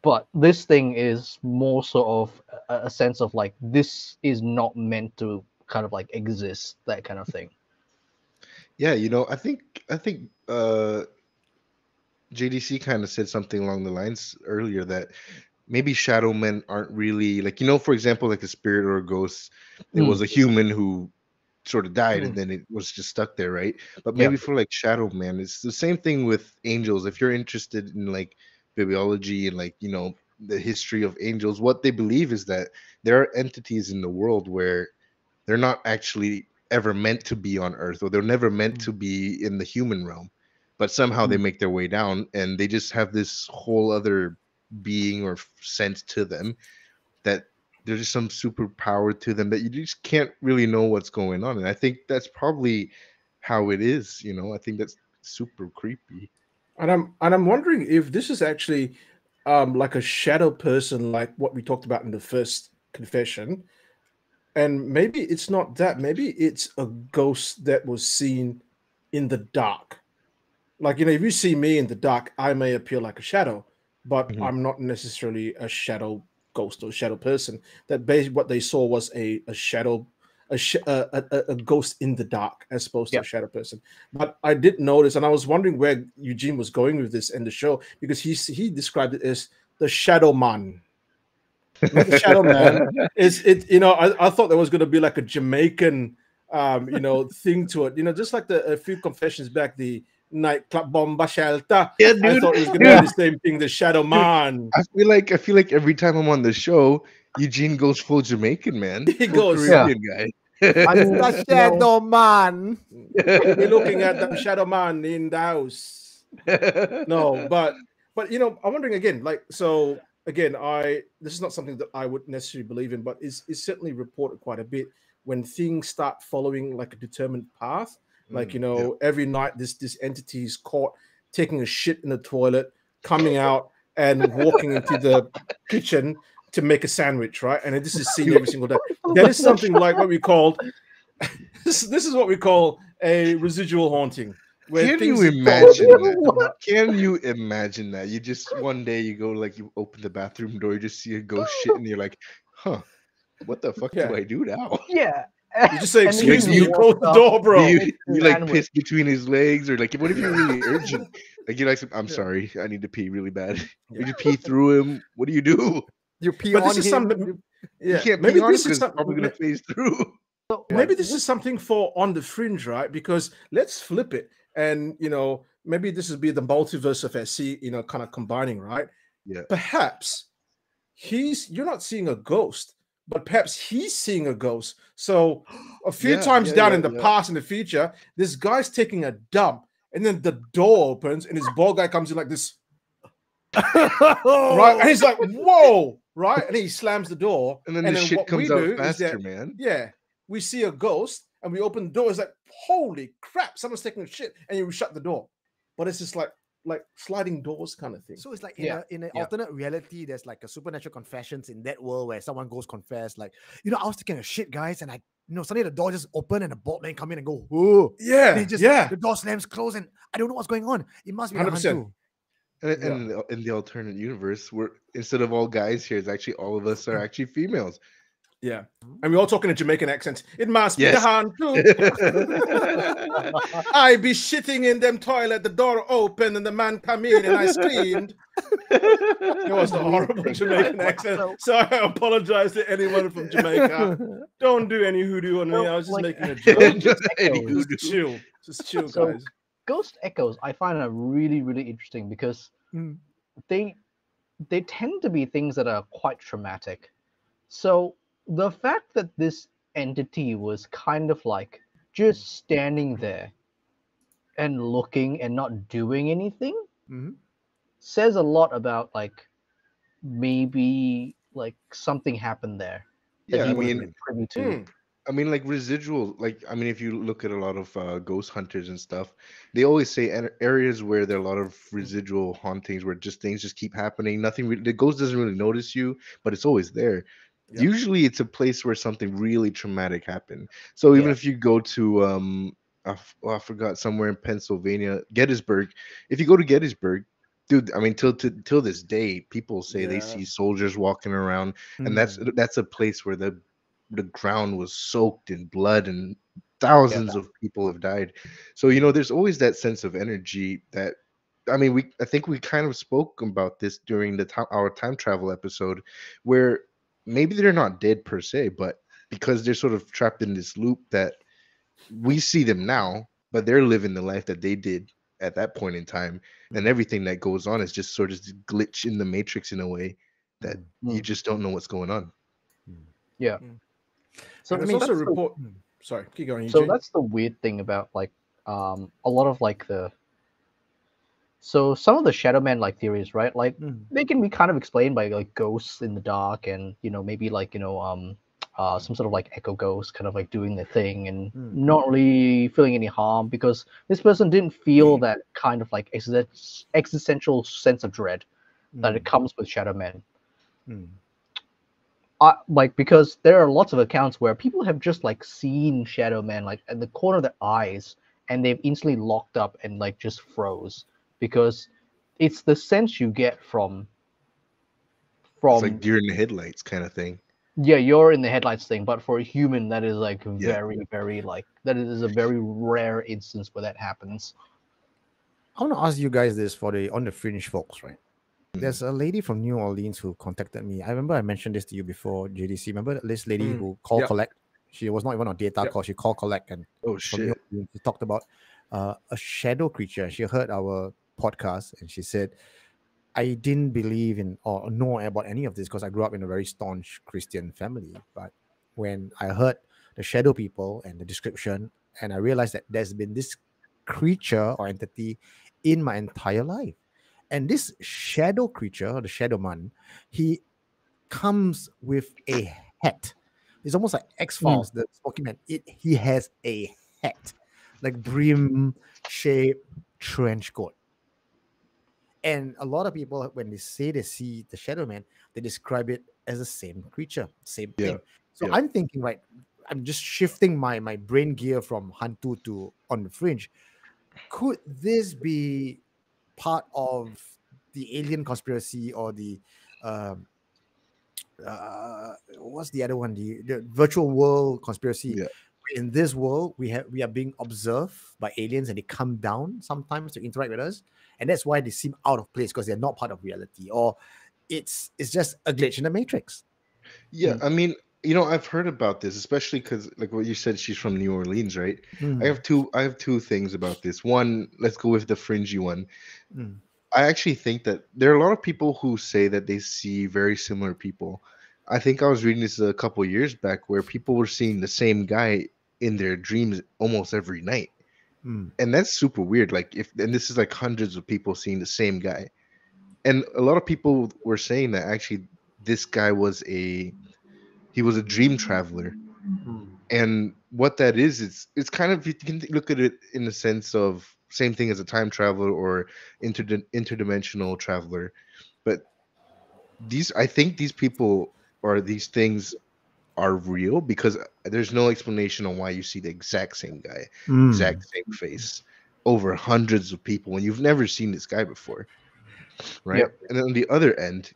But this thing is more sort of a, a sense of like this is not meant to kind of like exist, that kind of thing. Yeah, you know, I think I think uh JDC kind of said something along the lines earlier that maybe shadow men aren't really like you know, for example, like a spirit or a ghost, it Mm. was a human who sort of died and Mm. then it was just stuck there, right? But Yeah. maybe for like shadow man, it's the same thing with angels. If you're interested in like bibliology and like you know the history of angels, what they believe is that there are entities in the world where they're not actually ever meant to be on earth or they're never meant Mm. to be in the human realm but somehow they make their way down and they just have this whole other being or sense to them there's just some superpower to them that you just can't really know what's going on and i think that's probably how it is you know i think that's super creepy And I'm and I'm wondering if this is actually um like a shadow person, like what we talked about in the first confession. And maybe it's not that, maybe it's a ghost that was seen in the dark. Like, you know, if you see me in the dark, I may appear like a shadow, but Mhm. I'm not necessarily a shadow ghost or shadow person. That basically what they saw was a, a shadow, a, sh- a, a, a- ghost in the dark as opposed to a shadow person. But I did notice, and I was wondering where Eugene was going with this in the show because he he described it as the shadow man. The shadow man. [laughs] It's it. You know, I, I thought there was going to be like a Jamaican, um, you know, thing to it. You know, just like the a few confessions back, the nightclub bomba shelter. yeah I thought it was going to Yeah. be the same thing, the shadow man. i feel like i feel like every time i'm on the show eugene goes full jamaican man [laughs] He full goes, Yeah. Guy I mean, The [laughs] you know, shadow man. We're looking at the shadow man in the house. no but but you know i'm wondering again like so again i this is not something that i would necessarily believe in but is is certainly reported quite a bit when things start following like a determined path like you Mm, yeah. know every night this this entity is caught taking a shit in the toilet coming out and walking into the kitchen to make a sandwich right and this is [laughs] seen every single day that is something like what we called [laughs] this, this is what we call a residual haunting where Can you imagine [laughs] that? Can you imagine that? You just one day you go like you open the bathroom door, you just see a ghost shit, and you're like, huh, what the fuck Yeah. do I do now? yeah. You just say, [laughs] "Excuse me," you walk close the door, bro. Do you, you like piss between his legs, or like what if you're really [laughs] urgent? Like you're like, I'm sorry, I need to pee really bad. You just pee through him. What do you do? You pee But on this is him. something. You Yeah, can't maybe pee on him this 'cause is it's probably something. gonna phase through. [laughs] Maybe this is something for on the fringe, right? Because let's flip it, and you know, maybe this would be the multiverse of SC, you know, kind of combining, right? Yeah. Perhaps he's you're not seeing a ghost, but perhaps he's seeing a ghost. So [gasps] a few Yeah, times yeah, down yeah, in the past, in the future, this guy's taking a dump, and then the door opens, and his ball guy comes in like this, right? And he's like, [laughs] "Whoa!" Right? And he slams the door, And then the shit what we comes out do faster, that- man. yeah, we see a ghost and we open the door. It's like, holy crap, someone's taking a shit, and you shut the door. But it's just like like sliding doors kind of thing. So it's like in Yeah, a in an yeah. alternate reality, there's like a supernatural confessions in that world where someone goes confess, like, you know, I was taking a shit, guys, and I you know, suddenly the door just open and a bolt man come in and go, whoa. yeah, And just yeah. the door slams closed and I don't know what's going on. It must be a 100%. Hantu. And, Yeah. and in, the, in the alternate universe, we're instead of all guys here, it's actually all of us are mm. actually females. Yeah. And we're all talking in Jamaican accents. It must be Yes. the hantu. [laughs] I be shitting in them toilet, the door open, and the man come in and I screamed. It was the horrible [laughs] Jamaican accent. So I apologize to anyone from Jamaica. [laughs] Don't do any hoodoo on me. I was just Like- making a joke. Just any Just chill. Just chill, So- guys. Ghost Echoes, I find are really, really interesting because Mm. they they tend to be things that are quite traumatic. So the fact that this entity was kind of like just standing there and looking and not doing anything Mhm. says a lot about like maybe like something happened there Yeah, I mean, privy to. Hmm. I mean, like residual. Like, I mean, if you look at a lot of uh, ghost hunters and stuff, they always say areas where there are a lot of residual hauntings, where just things just keep happening. Nothing. Re- the ghost doesn't really notice you, but it's always there. Yeah. Usually, it's a place where something really traumatic happened. So even Yeah. if you go to, um, I, f- oh, I forgot somewhere in Pennsylvania, Gettysburg. If you go to Gettysburg. Dude, I mean, till to, till this day, people say they see soldiers walking around, and that's Mm. that's a place where the the ground was soaked in blood and thousands of people have died so you know there's always that sense of energy that i mean we i think we kind of spoke about this during the time our time travel episode where maybe they're not dead per se but because they're sort of trapped in this loop that we see them now but they're living the life that they did at that point in time. And everything that goes on is just sort of this glitch in the matrix in a way that you Mm. just don't know what's going on. So, And so there's also that's the- Sorry, keep going. so that's the weird thing about like um a lot of like the so some of the shadow man like theories right like Mm. they can be kind of explained by like ghosts in the dark and you know maybe like you know um uh some sort of like echo ghost kind of like doing their thing and Mm. not really feeling any harm because this person didn't feel that kind of like exist- existential sense of dread that it comes with shadow men Mm. uh, like because there are lots of accounts where people have just like seen shadow man like at the corner of their eyes and they've instantly locked up and like just froze because it's the sense you get from from it's like deer in the headlights kind of thing yeah you're in the headlights thing but for a human that is like Yeah. very very like that is a very rare instance where that happens I want to ask you guys this for the on the fringe folks, right? Mhm. There's a lady from New Orleans who contacted me. I remember I mentioned this to you before, JDC. Remember this lady Mm, who called yep. collect? She was not even on data Yep. call. She called collect and oh shit Orleans, she talked about uh, a shadow creature. She heard our podcast and she said, I didn't believe in or know about any of this because I grew up in a very staunch Christian family. But when I heard the shadow people and the description, and I realized that there's been this creature or entity in my entire life. And this shadow creature, the shadow man, he comes with a hat. It's almost like X hmm. Files, the Smoky Man. It he has a hat, like brim shaped trench coat. And a lot of people, when they say they see the Shadow Man, they describe it as the same creature, same Yeah, thing. So yeah. I'm thinking, right, I'm just shifting my my brain gear from Hantu to on the fringe. Could this be part of the alien conspiracy or the um uh what's the other one the, the virtual world conspiracy Yeah. In this world we have we are being observed by aliens and they come down sometimes to interact with us and that's why they seem out of place because they're not part of reality or it's it's just a glitch in the matrix Yeah, I mean, you know, I've heard about this, especially because, like what you said, she's from New Orleans, right? Mm, I have two. I have two things about this. One, let's go with the fringy one. mm, I actually think that there are a lot of people who say that they see very similar people. I think I was reading this a couple years back where people were seeing the same guy in their dreams almost every night. mm, and that's super weird like if and this is like hundreds of people seeing the same guy. And a lot of people were saying that actually this guy was a he was a dream traveler. And what that is it's it's kind of you can look at it in the sense of same thing as a time traveler or inter interdimensional traveler. But these i think these people or these things are real because there's no explanation on why you see the exact same guy mm. exact same face over hundreds of people when you've never seen this guy before right Yep. and then on the other end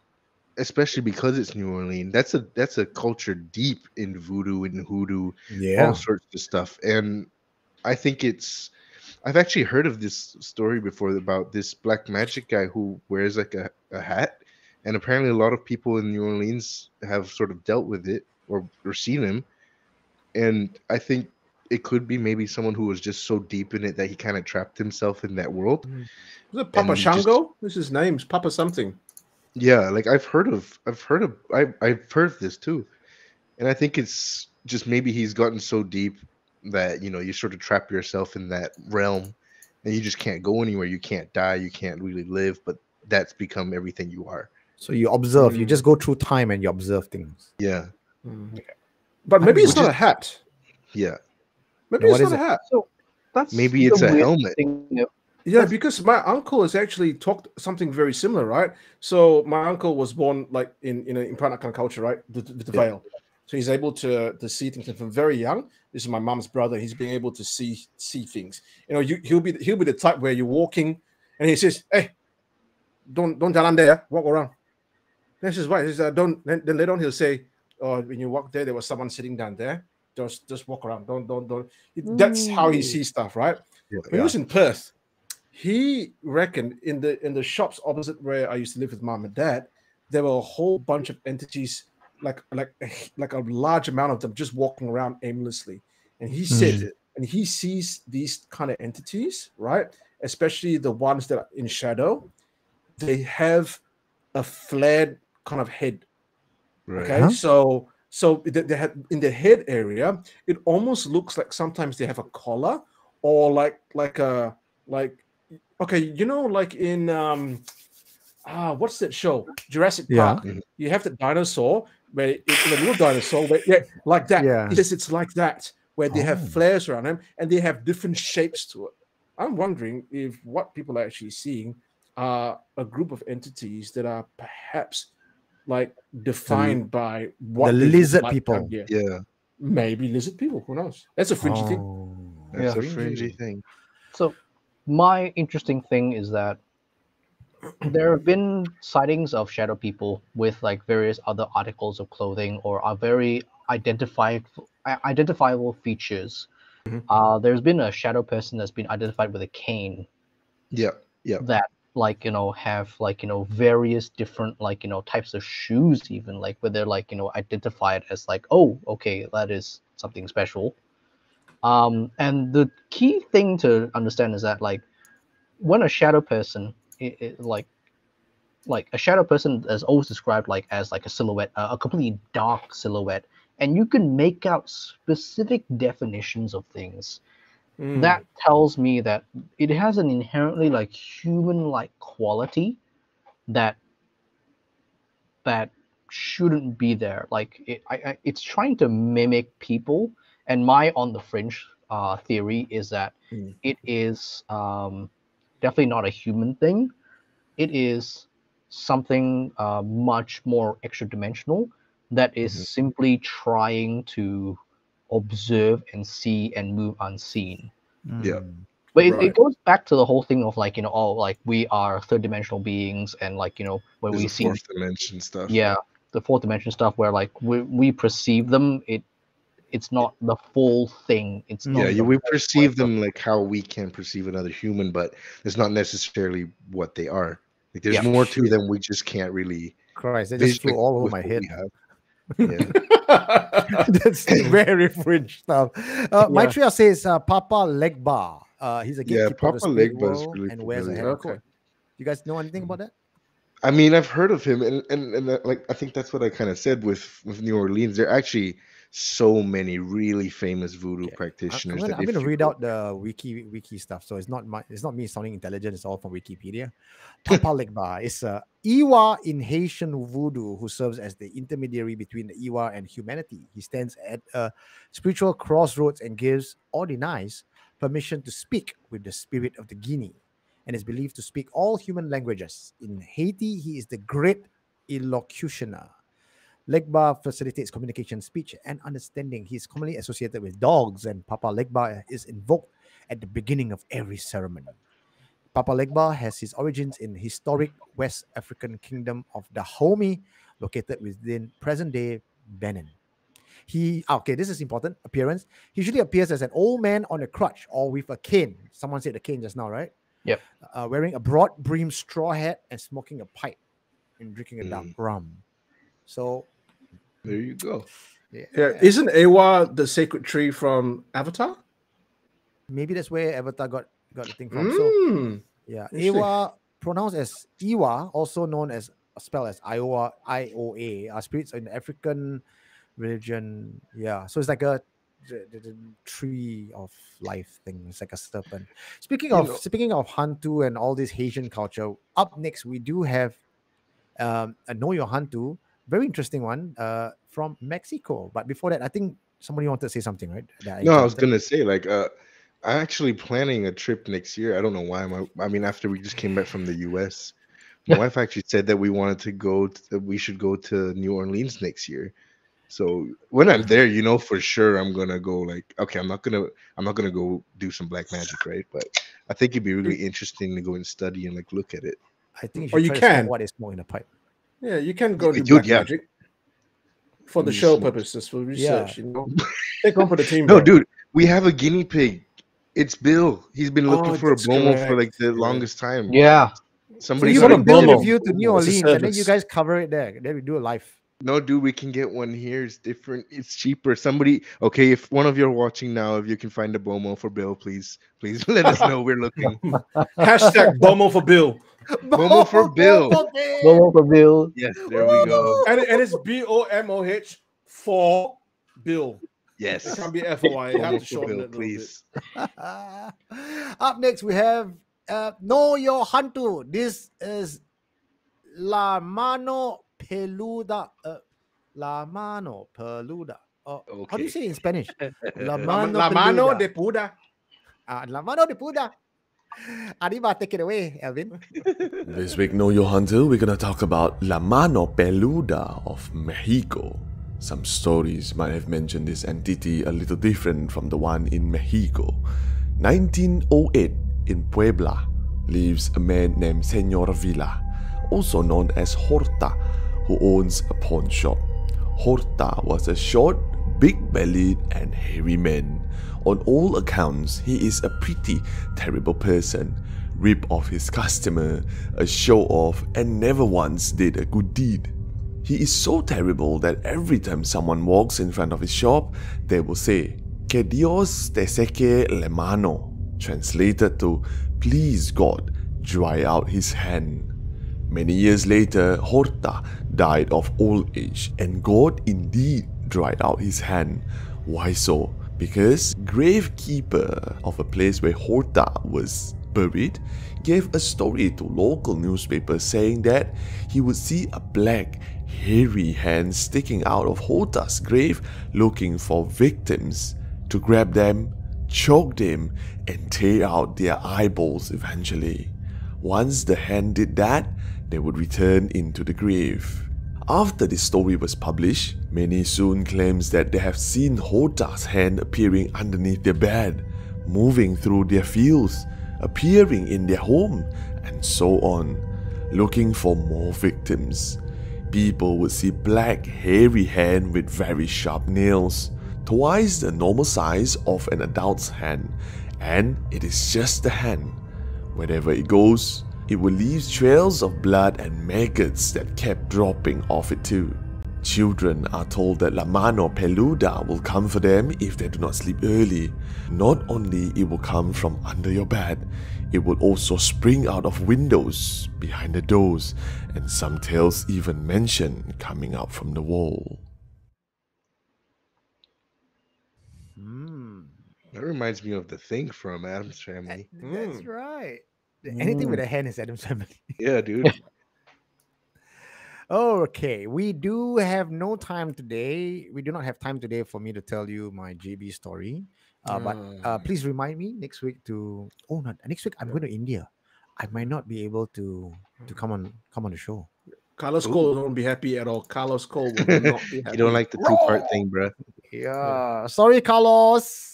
especially because it's New Orleans. That's a that's a culture deep in voodoo and hoodoo, Yeah. all sorts of stuff. And I think it's I've actually heard of this story before about this black magic guy who wears like a, a hat. And apparently a lot of people in New Orleans have sort of dealt with it or, or seen him. And I think it could be maybe someone who was just so deep in it that he kind of trapped himself in that world. Is it Papa And Shango? This is his name. It's Papa something. Yeah, like I've heard of I've heard of I I've heard of this too. And I think it's just maybe he's gotten so deep that you know you sort of trap yourself in that realm and you just can't go anywhere. You can't die, you can't really live, but that's become everything you are. So you observe, you Mm. just go through time and you observe things. Yeah. But maybe it's not is- a hat. Yeah. Maybe Now, it's not is a hat. So that's Maybe it's a helmet. thing that- Yeah, because my uncle has actually talked something very similar, right? So my uncle was born like in in, a, in Peranakan culture, right? With, with the Yeah. veil, so he's able to to see things from very young. This is my mom's brother. He's being able to see see things. You know, you, he'll be he'll be the type where you're walking and he says, "Hey, don't don't jalan there, walk around." This is why. He says, uh, "Don't." Then, then later on he'll say, "Oh, when you walk there, there was someone sitting down there. Just just walk around. Don't don't don't." That's mm. how he sees stuff, right? Yeah. When he was in Perth, he reckoned in the in the shops opposite where I used to live with mom and dad, there were a whole bunch of entities, like like like a large amount of them, just walking around aimlessly. And he mm. said, and he sees these kind of entities, right? Especially the ones that are in shadow. They have a flared kind of head. Right. Okay, Huh? so so they, had in the head area, it almost looks like sometimes they have a collar or like like a like okay, you know, like in um ah, what's that show? Jurassic Park. Mhm. You have the dinosaur where it, a little dinosaur, where, yeah, like that. Yeah. It is, it's like that where they Oh. have flares around them and they have different shapes to it. I'm wondering if what people are actually seeing are a group of entities that are perhaps like defined by what the lizard like people. here. Yeah. Maybe lizard people. Who knows? That's a fringy thing. Oh. That's Yeah. a fringy thing. So, my interesting thing is that there have been sightings of shadow people with like various other articles of clothing or are very identified identifiable features. Mhm. Uh, there's been a shadow person that's been identified with a cane Yeah. Yeah. that like you know have like you know various different like you know types of shoes even like where they're like you know identified as like oh okay that is something special. Um and the key thing to understand is that like when a shadow person it, it, like like a shadow person is always described like as like a silhouette a, a completely dark silhouette and you can make out specific definitions of things Mm. that tells me that it has an inherently like human like quality that that shouldn't be there like it, I, I, it's trying to mimic people and my on the fringe uh, theory is that Mm. it is um, definitely not a human thing it is something uh, much more extra dimensional that is Mhm. simply trying to observe and see and move unseen Yeah. Mm. but it, Right. it goes back to the whole thing of like you know oh like we are third dimensional beings and like you know when There's we see fourth dimension stuff. yeah the fourth dimension stuff where like we, we perceive them it it's not the full thing it's not Yeah, we perceive point of- them like how we can perceive another human, but it's not necessarily what they are. Like there's Yeah. more to them. We just can't really. Christ, that just flew all over my head. We have. Yeah. [laughs] That's very fringe stuff. Uh, Yeah. Maitreya says uh, Papa Legba. Uh, he's a Yeah, gatekeeper of Papa Legba is really and wears a familiar. heavy Okay. coat. You guys know anything about that? I mean, I've heard of him, and and, and that, like I think that's what I kind of said with with New Orleans. They're actually so many really famous voodoo. Practitioners. I'm gonna, I'm gonna read out the wiki wiki stuff. So it's not my it's not me sounding intelligent. It's all from Wikipedia. Papa [laughs] is a lwa in Haitian voodoo who serves as the intermediary between the lwa and humanity. He stands at a spiritual crossroads and gives or denies permission to speak with the spirit of the Guinea, and is believed to speak all human languages. In Haiti, he is the great elocutioner. Legba facilitates communication, speech, and understanding. He is commonly associated with dogs, and Papa Legba is invoked at the beginning of every ceremony. Papa Legba has his origins in historic West African kingdom of Dahomey, located within present-day Benin. He ah, okay, this is important. Appearance. He usually appears as an old man on a crutch or with a cane. Someone said a cane just now, right? Yep. Uh, wearing a broad brim straw hat and smoking a pipe and drinking a dark rum. So There you go. yeah, Yeah, isn't Awa the sacred tree from Avatar? maybe that's where Avatar got got the thing from. So Mm. yeah, Awa pronounced as Iwa, also known as spelled as Iowa I O A, are spirits in the African religion. Yeah, so it's like a the, the, the tree of life thing. It's like a serpent. Speaking You of know- speaking of Hantu and all this Haitian culture, up next we do have um, a Know Your Hantu, very interesting one uh, from Mexico. But before that, I think somebody wanted to say something, right? That No, I was gonna say like uh I'm actually planning a trip next year. I don't know why. My, I mean, after we just came back from the U.S., my wife actually said that we wanted to go. To, that we should go to New Orleans next year. So when I'm there, you know for sure I'm gonna go. Like, okay, I'm not gonna, I'm not gonna go do some black magic, right? But I think it'd be really interesting to go and study and like look at it. I think Or you, you should try to smoke can. what is smoke in a pipe. Yeah, you can go Yeah, to dude, black yeah. magic for the show purposes, for Yeah. research. You know, take one for the team. No, bro. dude, we have a guinea pig. It's Bill. He's been looking Oh, for a that's Bomoh for like the longest time. Yeah. So Somebody you got bring a Bill Bomoh. to New Orleans, and then you guys cover it there. Then we do a live. No, dude, we can get one here. It's different. It's cheaper. Somebody, okay, if one of you are watching now, if you can find a Bomoh for Bill, please, please [laughs] let us know. We're looking. [laughs] Hashtag Bomoh for Bill, Bomoh for Bill. Bomoh for Bill. Yes, there we go. and, and it's B O M O H for Bill. yes It can't be F O I. You have to for shorten Bill, it a little bit. please. [laughs] Up next, we have uh, Know Your Hantu. This is La Mano Peluda. Uh, La Mano Peluda. Oh, How do you say it in Spanish? La [laughs] La, Mano, la mano de Puda. Ah, La Mano de Puda. Arriba, take it away, Elvin. [laughs] This week, Know Your Hantu, we're gonna talk about La Mano Peluda of Mexico. Some stories might have mentioned this entity a little different from the one in Mexico. 1908, in Puebla, lives a man named Senor Villa, also known as Horta, who owns a pawn shop. Horta was a short, big bellied, and hairy man. On all accounts, he is a pretty terrible person. Rip off his customer, a show off, and never once did a good deed. He is so terrible that every time someone walks in front of his shop, they will say, Que Dios te seque la mano, translated to, Please God, dry out his hand. Many years later, Horta died of old age, and God indeed dried out his hand. Why so? Because gravekeeper of a place where Horta was buried gave a story to local newspapers saying that he would see a black, hairy hand sticking out of Horta's grave looking for victims to grab them, choke them, and tear out their eyeballs eventually. Once the hand did that, they would return into the grave. After this story was published, many soon claims that they have seen Horta's hand appearing underneath their bed, moving through their fields, appearing in their home, and so on, looking for more victims. People would see black, hairy hand with very sharp nails, twice the normal size of an adult's hand, and it is just a hand. Wherever it goes, it will leave trails of blood and maggots that kept dropping off it too. Children are told that La Mano Peluda will come for them if they do not sleep early. Not only it will come from under your bed, it will also spring out of windows, behind the doors, and some tales even mention coming out from the wall. Hmm. That reminds me of the thing from Addams Family. That's Mm. right. Anything with a hand is Addams family. Yeah, dude. [laughs] Okay, we do have no time today. We do not have time today for me to tell you my JB story. Uh, but uh, Ah. please remind me next week to. Oh, not next week. I'm going to India. I might not be able to to come on come on the show. Carlos Cole won't be happy at all. Carlos Cole will not be happy. [laughs] You don't like the two part thing, bruh. Yeah, sorry, Carlos.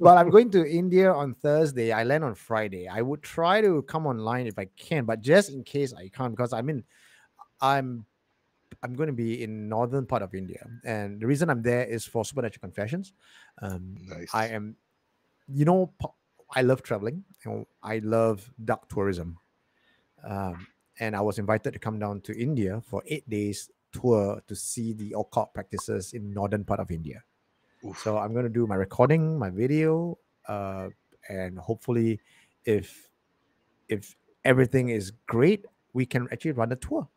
But I'm going to India on Thursday. I land on Friday. I would try to come online if I can, but just in case I can't, because I mean, I'm I'm going to be in northern part of India, and the reason I'm there is for Supernatural Confessions. Um, Nice. I am, you know, I love traveling. You know, I love dark tourism, um, and I was invited to come down to India for eight days tour to see the occult practices in northern part of India. Oof. So I'm going to do my recording, my video, uh, and hopefully, if if everything is great, we can actually run a tour,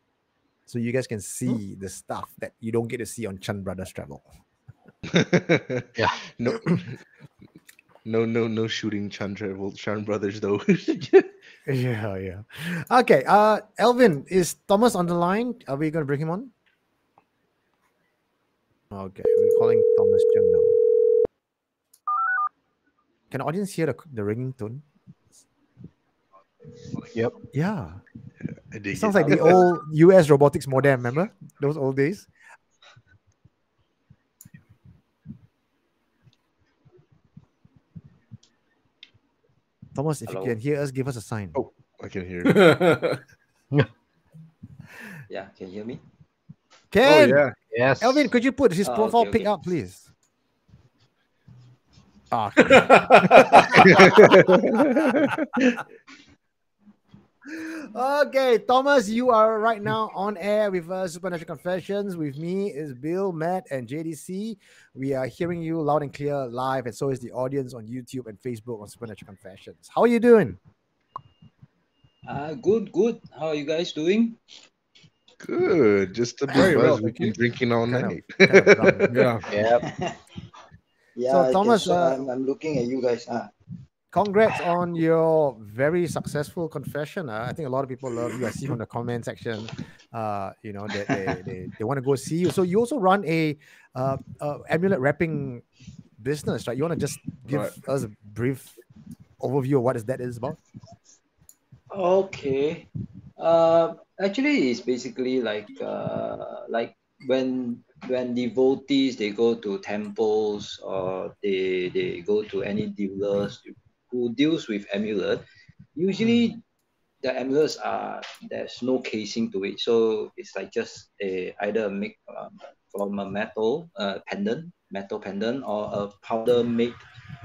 so you guys can see the stuff that you don't get to see on Chan Brothers Travel. [laughs] Yeah. No. [clears throat] No, no, no shooting Chandra Chan brothers though. [laughs] Yeah, yeah. Okay, uh, Elvin, is Thomas on the line? Are we going to bring him on? Okay, we're calling Thomas Chung now. Can the audience hear the, the ringing tone? Yep. Yeah. I It sounds like the old US robotics modem, remember? Those old days? Thomas, if Hello? you can hear us, give us a sign. Oh. I can hear. it. [laughs] [laughs] Yeah, can you hear me? oh yeah. Yes. Elvin, could you put his Oh, profile okay, pic okay. up, please? Ah, [laughs] okay, Thomas, you are right now on air with uh, Supernatural Confessions. With me is Bill, Matt, and JDC. We are hearing you loud and clear live, and so is the audience on YouTube and Facebook on Supernatural Confessions. How are you doing? Uh, good, good. How are you guys doing? Good. Just a bit Very well. We've been drinking all Kind of- night. kind of [laughs] drunk. Yeah. Yep. [laughs] yeah, So, I Thomas, can- so uh, I'm, I'm looking at you guys. Ah, Congrats on your very successful confession. Uh, I think a lot of people love you. I see from the comment section, uh, you know, that they, they, they want to go see you. So you also run a uh, uh, amulet wrapping business, right? You want to just give Right. us a brief overview of what is that is about? okay. Uh, actually, it's basically like uh, like when when devotees they go to temples or they they go to any dealers who deals with amulet. Usually, the amulets are there's no casing to it, so it's like just a either make um, from a metal uh, pendant, metal pendant, or a powder made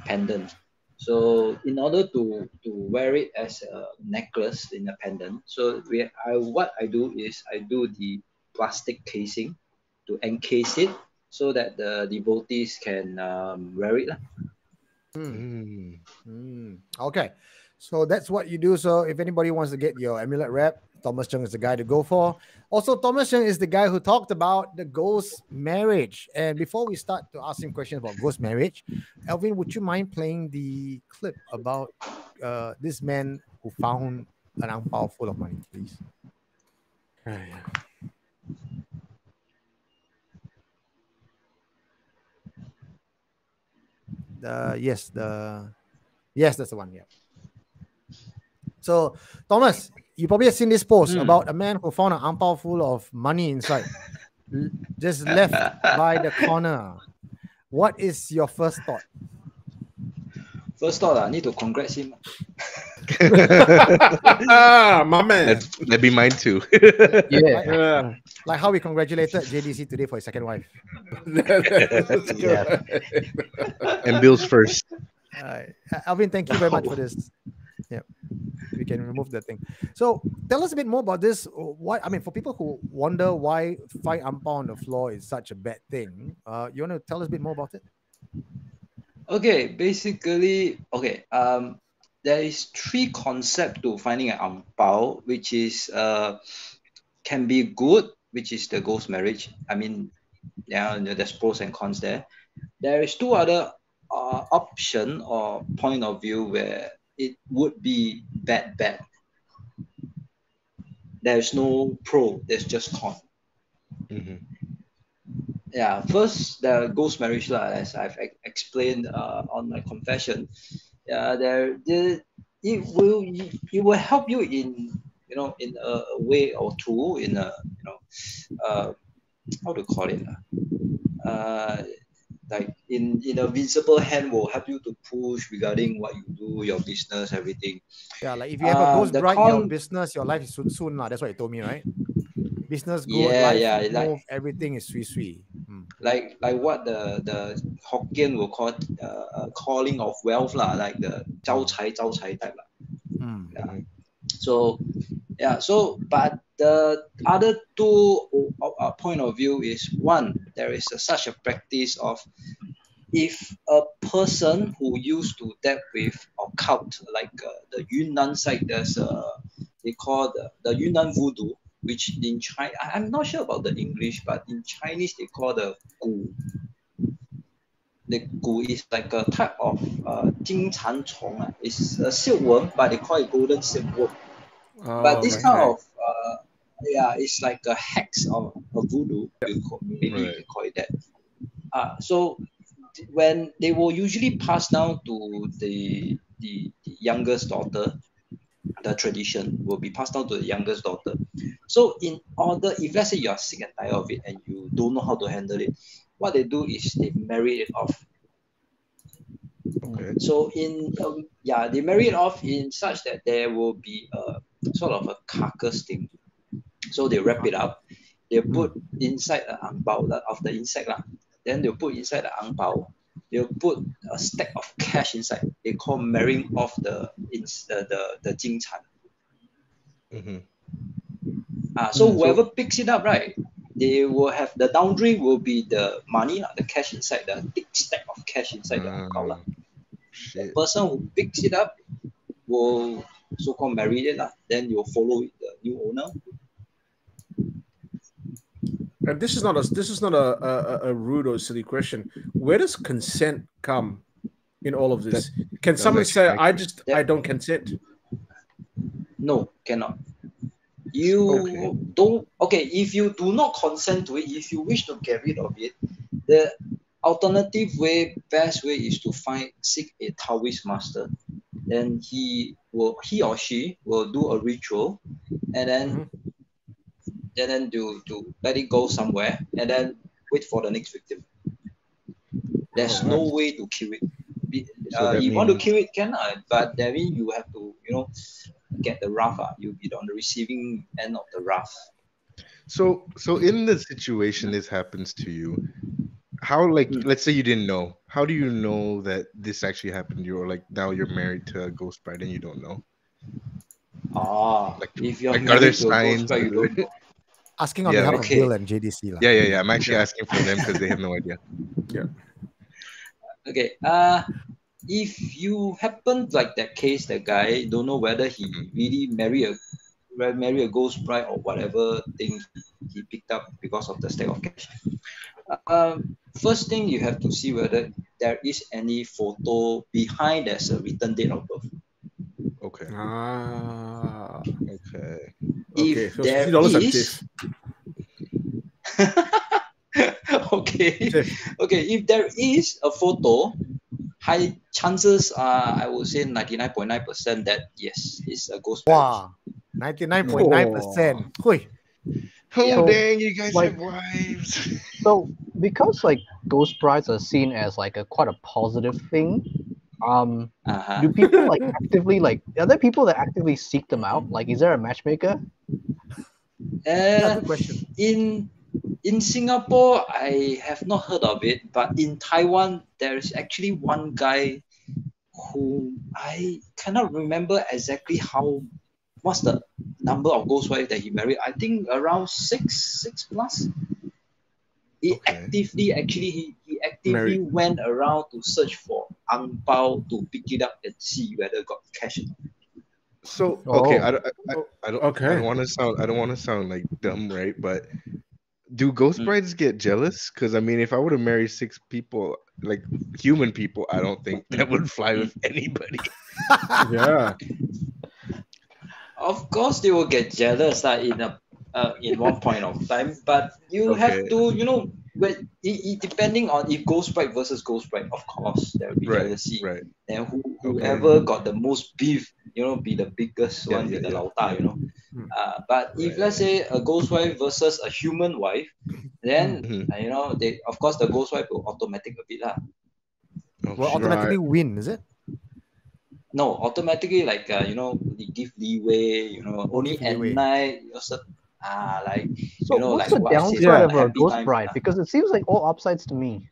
pendant. So in order to to wear it as a necklace in a pendant, so we I what I do is I do the plastic casing to encase it so that the devotees can um, wear it. lah. Mm. Mm, okay. So that's what you do. So if anybody wants to get your amulet wrap, Thomas Chung is the guy to go for. Also, Thomas Chung is the guy who talked about the ghost marriage. And before we start to ask him questions about ghost marriage, Elvin, would you mind playing the clip about uh, this man who found an angpao full of money, please? The yes, the yes, that's the one. Yeah. So Thomas, you probably have seen this post Hmm. about a man who found an ampao full of money inside, just [laughs] left by the corner. What is your first thought? First thought, I need to congrats him. ah, [laughs] my man. That's, that'd be mine too. Yeah. Yeah. Like how we congratulated JDC today for his second wife. That's [laughs] Yeah. and Bill's first. Uh, Alvin, thank you very much for this. Yeah, we can remove that thing. So tell us a bit more about this. What I mean, for people who wonder why fight ampao on the floor is such a bad thing, uh, you want to tell us a bit more about it? Okay, basically, okay. Um, there is three concept to finding an ampao, which is uh, can be good, which is the ghost marriage. I mean, yeah, there's pros and cons there. There is two other uh, option or point of view where it would be bad, bad. There's no pro. There's just con Mhm. yeah first the ghost marriage as i've explained uh, on my confession yeah there the it will it will help you in you know in a, way or two in a you know uh, how to call it uh, like in in a visible hand will help you to push regarding what you do your business everything Yeah, like if you have a Uh, ghost the bride in your con- business, your life is soon soon lah. That's what you told me, right? Business good, Yeah, life yeah, smooth, like- everything is sweet sweet. Mm. like like what the the Hokkien will call uh, uh, calling of wealth lah, like the 招财招财 type lah. Mm. Yeah. So yeah, so but the other two uh, uh, point of view is one, there is a, such a practice of if a person who used to deal with occult, like uh, the Yunnan side, there's a they call the, the Yunnan voodoo, which in China I'm not sure about the English, but in Chinese they call the gu. The gu is like a type of uh, 金蚕虫. ah. It's a silkworm, but they call it golden silkworm. but this kind of uh, yeah, it's like a hex or a voodoo. You call, maybe you can call it that. Uh, so th- when they will usually pass down to the, the the youngest daughter, the tradition will be passed down to the youngest daughter. So in order, if let's say you are sick and tired of it and you don't know how to handle it, what they do is they marry it off. Okay. So in um, yeah, they marry it off in such that there will be a sort of a carcass thing. So they wrap it up. They put inside the ang bao of the insect lah. Then they'll put inside the ang bao. They'll put a stack of cash inside. They call marrying off the ins the the the 金蚕. hmm Ah, so Mm, so- whoever picks it up, right, they will have the boundary will be the money, lah, the cash inside, the thick stack of cash inside the ang bao. lah. Ah, shit. person who picks it up will so-called marry it. Then you'll follow the new owner. And this is not a this is not a, a, a rude or silly question. Where does consent come in all of this? Can someone say, "I just I don't consent"? No, cannot. You Okay. don't. Okay, if you do not consent to it, if you wish to get rid of it, the alternative way, best way is to find seek a Taoist master. Then he will he or she will do a ritual, and then and then do to let it go somewhere, and then wait for the next victim. There's no way to kill it. So uh, you want to kill it, can I? but that means you have to, you know, get the wrath. Uh. You'll be on the receiving end of the wrath. So so in the situation this happens to you, how like Mm. let's say you didn't know. How do you know that this actually happened you or like now you're married to a ghost bride and you don't know? Ah, Like- if you're like, are there married a ghost signs bride, you don't [laughs] know. Asking on Yeah, behalf okay. of Bill and JDC. lah. Yeah, yeah, yeah. I'm actually asking for them because they have no [laughs] idea. yeah Okay. Uh, if you happen like that case, the guy don't know whether he Mhm. really marry a re- marry a ghost bride or whatever thing he picked up because of the stack of cash. Um, first thing you have to see whether there is any photo behind there's a written date of birth. Okay. Ah, Okay. okay. If So there fifty is- tip. [laughs] okay. Okay, if there is a photo, high chances are I would say 99.9% that yes, it's a ghost. Wow. 99.9%. Hui. Oh Yeah. dang, you guys Like- have wives. [laughs] So because like ghost brides are seen as like a quite a positive thing, um, Uh-huh. do people like actively like are there people that actively seek them out? Like, is there a matchmaker? Uh, question. in in Singapore, I have not heard of it, but in Taiwan, there is actually one guy who I cannot remember exactly how what's the number of ghost wives that he married. I think around six, six plus. He Okay. actively actually he, he actively Married. went around to search for ang bao to pick it up and see whether got cash. or not. So okay, Oh. I, don't- I, I, I don't. Okay. I don't want to sound. I don't want to sound like dumb, right? But do ghost Mm. brides get jealous? Because I mean, if I were to marry six people, like human people, I don't think that would fly with [laughs] anybody. Yeah. Of course, they will get jealous uh, in a uh, in one point of time, but you have to, you know, when it, it, depending on if Ghost Bride versus Ghost Bride, of course there will be Right, jealousy. right. And who, whoever got the most beef, you know, be the biggest Yeah, one, yeah, be the yeah. lao da, you know. Hmm. Uh, but if let's say a ghost wife versus a human wife, then Mhm. uh, you know they of course the ghost wife will automatic a bit lah. Oh, Will shit. automatically win, is it? No, automatically like uh, you know they give leeway, you know, only give at leeway. night. You know, cer- Ah, like So you know, what's like the what downside Yeah. of a ghost time, bride? Because it seems like all upsides to me.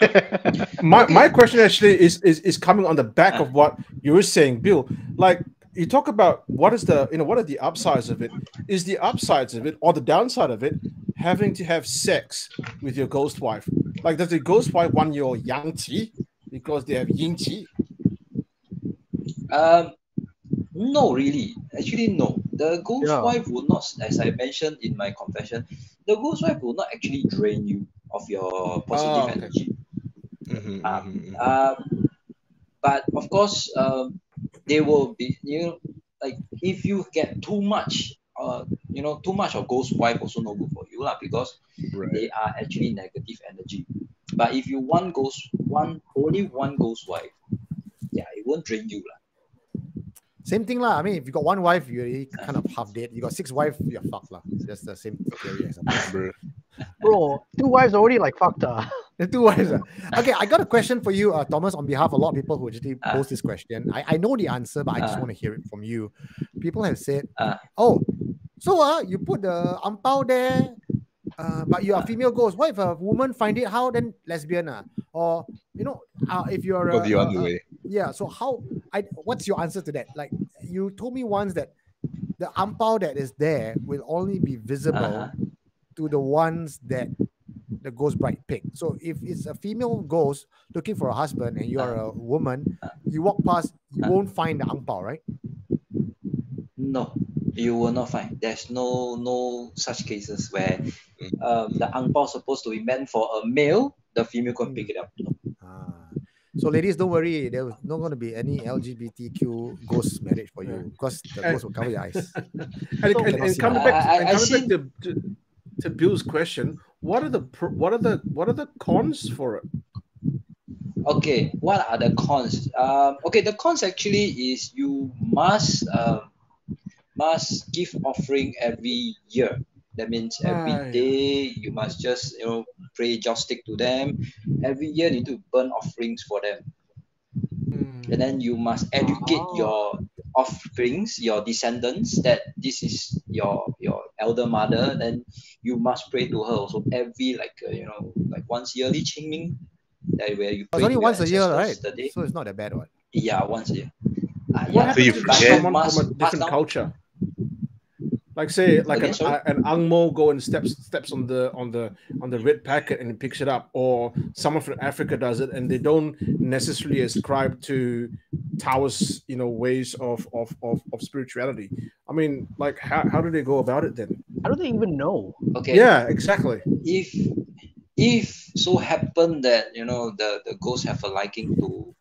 [laughs] my my question actually is is is coming on the back of what you were saying, Bill. Like you talk about what is the you know what are the upsides of it? Is the upsides of it or the downside of it having to have sex with your ghost wife? Like does the ghost wife want your yang qi because they have yin qi? Um, no, really. Actually, no. The ghost Yeah. wife will not, as I mentioned in my confession, the ghost wife will not actually drain you of your positive Ah, okay. energy. Mhm, Um, mhm, mhm. Um, but of course, um, they will be you know, like if you get too much, uh, you know, too much of ghost wife also no good for you lah because right. they are actually negative energy. But if you want ghost one only one ghost wife, yeah, it won't drain you lah. Same thing lah. I mean, if you got one wife, you're already kind of half dead. You got six wife, you're fucked lah. That's the same theory. I suppose. Bro. Bro, two wives already like fucked her. [laughs] The two wives. ah. Okay, I got a question for you, uh, Thomas, on behalf of a lot of people who actually Ah. post this question. I, I know the answer, but I just Ah. want to hear it from you. People have said, oh, so uh, you put the ampao there, uh, but you are female ghost. What if a woman find it? How then lesbian? Uh? Or, you know, uh, if you're Go the other a- way. Yeah so how i what's your answer to that like you told me once that the ampao that is there will only be visible Uh-huh. to the ones that the ghost bride pick so if it's a female ghost looking for a husband and you're a woman you walk past you Uh. won't find the ampao right No, you will not find. There's no no such cases where um, the ang pao supposed to be meant for a male, the female can pick it up. No. So ladies don't worry there's not going to be any lgbtq ghost marriage for you because the ghost will cover your eyes [laughs] And, So- and, and coming I- back, I- and I coming back to, to, to Bill's question, what are the what are the what are the cons for it? Okay, what are the cons? Um, okay, the cons actually is you must um, must give offering every year. That means every Ah, yeah. day you must just you know pray joss stick to them. Every year you need to burn offerings for them, and then you must educate Oh. your offsprings, your descendants, that this is your your elder mother. Then you must pray to her also every like uh, you know like once yearly Qingming, that where you it's pray only to your once a year right ancestors the day. so it's not a bad one Yeah, once a year. What yeah. So you happens if But forget? you from a pass different down- culture? Like say, like Again, an, sorry? uh, an Angmo go and steps steps on the on the on the red packet and picks it up, or someone from Africa does it, and they don't necessarily ascribe to Taoist, you know, ways of of of, of spirituality. I mean, like how, how do they go about it then? How do they even know? Okay. Yeah, exactly. If if so happen that you know the the ghosts have a liking to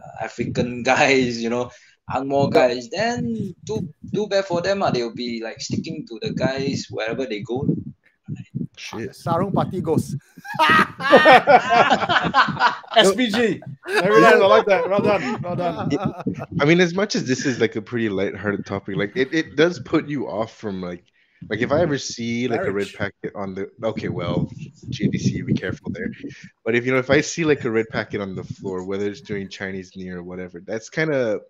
uh, African [laughs] guys, you know, Angmo guys, then too too bad for them. Uh, they'll be like sticking to the guys wherever they go. Shit. sarung party ghost [laughs] SPG. Very nice. I like that. Well done. Well done. I mean, as much as this is like a pretty light-hearted topic, like it, it does put you off from like like if I ever see like a red packet on the okay, well, JDC, be careful there. But if you know if I see like a red packet on the floor, whether it's during Chinese New Year or whatever, that's kind of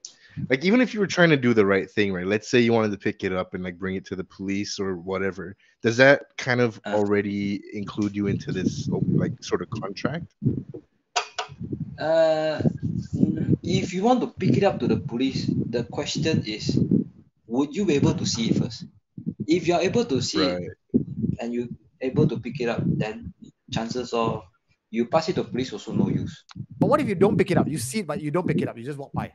like even if you were trying to do the right thing, right? Let's say you wanted to pick it up and like bring it to the police or whatever. Does that kind of Uh. already include you into this like sort of contract? Uh, if you want to pick it up to the police, the question is, would you be able to see it first? If you're able to see Right. it and you're able to pick it up, then chances are you pass it to police also no use. but what if you don't pick it up you see it but you don't pick it up you just walk by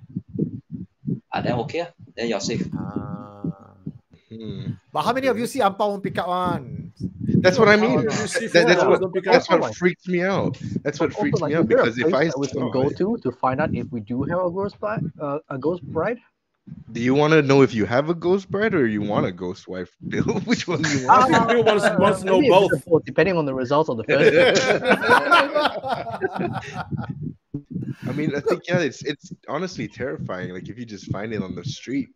Ah, then okay, ah, then you're safe. Ah. Hmm. But how many of you see Ampao won't pick up one? That's what I mean. That- that's what don't pick up. that's what freaks me out. That's what Also, freaks like, me out because if I that we can go to to find out if we do have a ghost bride, uh, a ghost bride. do you want to know if you have a ghost bride or you want a ghost wife, Bill? [laughs] Which one do you want? think Bill wants- wants to know maybe a bit both. both, depending on the results of the first. [laughs] [laughs] I mean, I think yeah, it's it's honestly terrifying. Like if you just find it on the street,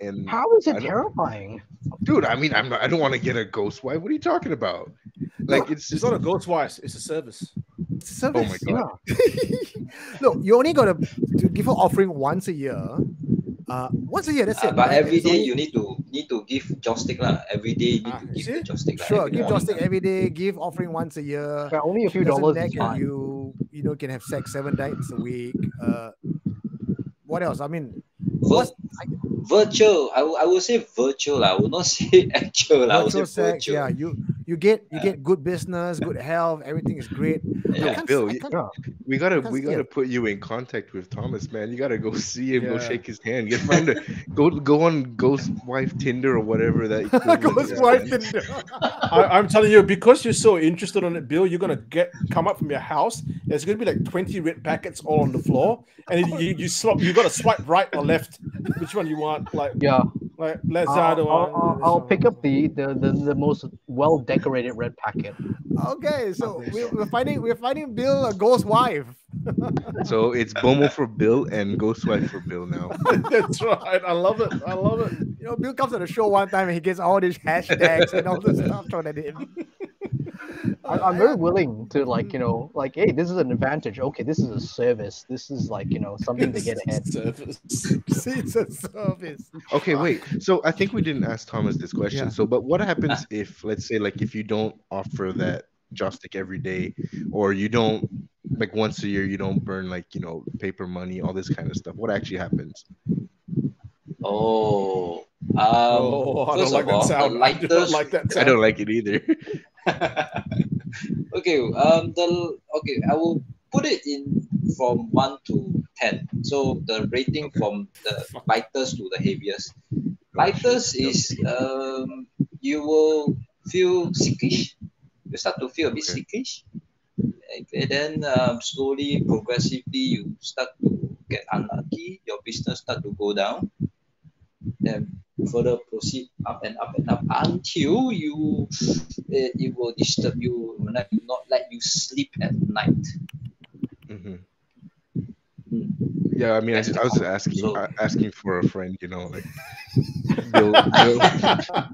and How is it terrifying? dude, I mean, I'm not, I don't want to get a ghost wife. What are you talking about? Like it's It's not a ghost wife. It's a service. It's a service. Oh my God. Look, [laughs] you only got to, to give her offering once a year. Uh, once a year, that's Ah, it. but right? every It's day only- you need to need to give joss stick lah. Every day you need Ah, to give the see? joss stick. lah, Sure, every give morning joss stick every day. Give offering once a year. Yeah, only a few Doesn't dollars nag is fine. you. You know, can have sex seven nights a week. Uh, what else? I mean, Vir- what's virtual. I will I will say virtual. I will not [laughs] say actual. lah. I will say virtual sex? virtual. Yeah, you you get you get good business, good health. Everything is great. Yeah. can't- Bill, you- We gotta we gotta it. put you in contact with Thomas, man. You gotta go see him, go shake his hand, get find a go go on Ghost Wife Tinder or whatever that. [laughs] Ghost is. wife Tinder. I, I'm telling you, because you're so interested on it, Bill, you're gonna get come up from your house. There's gonna be like 20 red packets all on the floor, and you you swap. You gotta swipe right or left, which one you want. Like Yeah. Like I'll, Lazada I'll. I'll, I'll pick up the, the, the, the most well decorated red packet. Okay, so we're, we're finding we're finding Bill a ghost wife. [laughs] So it's Bomoh for Bill and Ghost Wife for Bill now. [laughs] That's right. I love it. I love it. You know, Bill comes to the show one time and he gets all these hashtags and all this stuff thrown at him. I, I'm very willing to like you know like hey this is an advantage okay this is a service this is like you know something to get ahead Service. [laughs] It's a service. Okay, wait. So I think we didn't ask Thomas this question. Yeah. So, but what happens if, let's say, like if you don't offer that joss stick every day, or you don't like once a year, you don't burn like you know paper money, all this kind of stuff. What actually happens? Oh. Um, Oh, I don't like of that all, the sound. I don't like that I don't like it either. [laughs] [laughs] okay. Um. The okay. I will put it in from one to ten. So the rating from the lightest to the heaviest. Lightest is um. You will feel sickish. You start to feel a bit Okay. sickish. Okay, then um, slowly, progressively, you start to get unlucky. Your business start to go down. Then further proceed up and up and up until you it, it will disturb you, will not, not let you sleep at night. hmm Hmm. Yeah, I mean, I, just, I was com- asking, so- uh, asking for a friend. You know, like [laughs] Bill, Bill,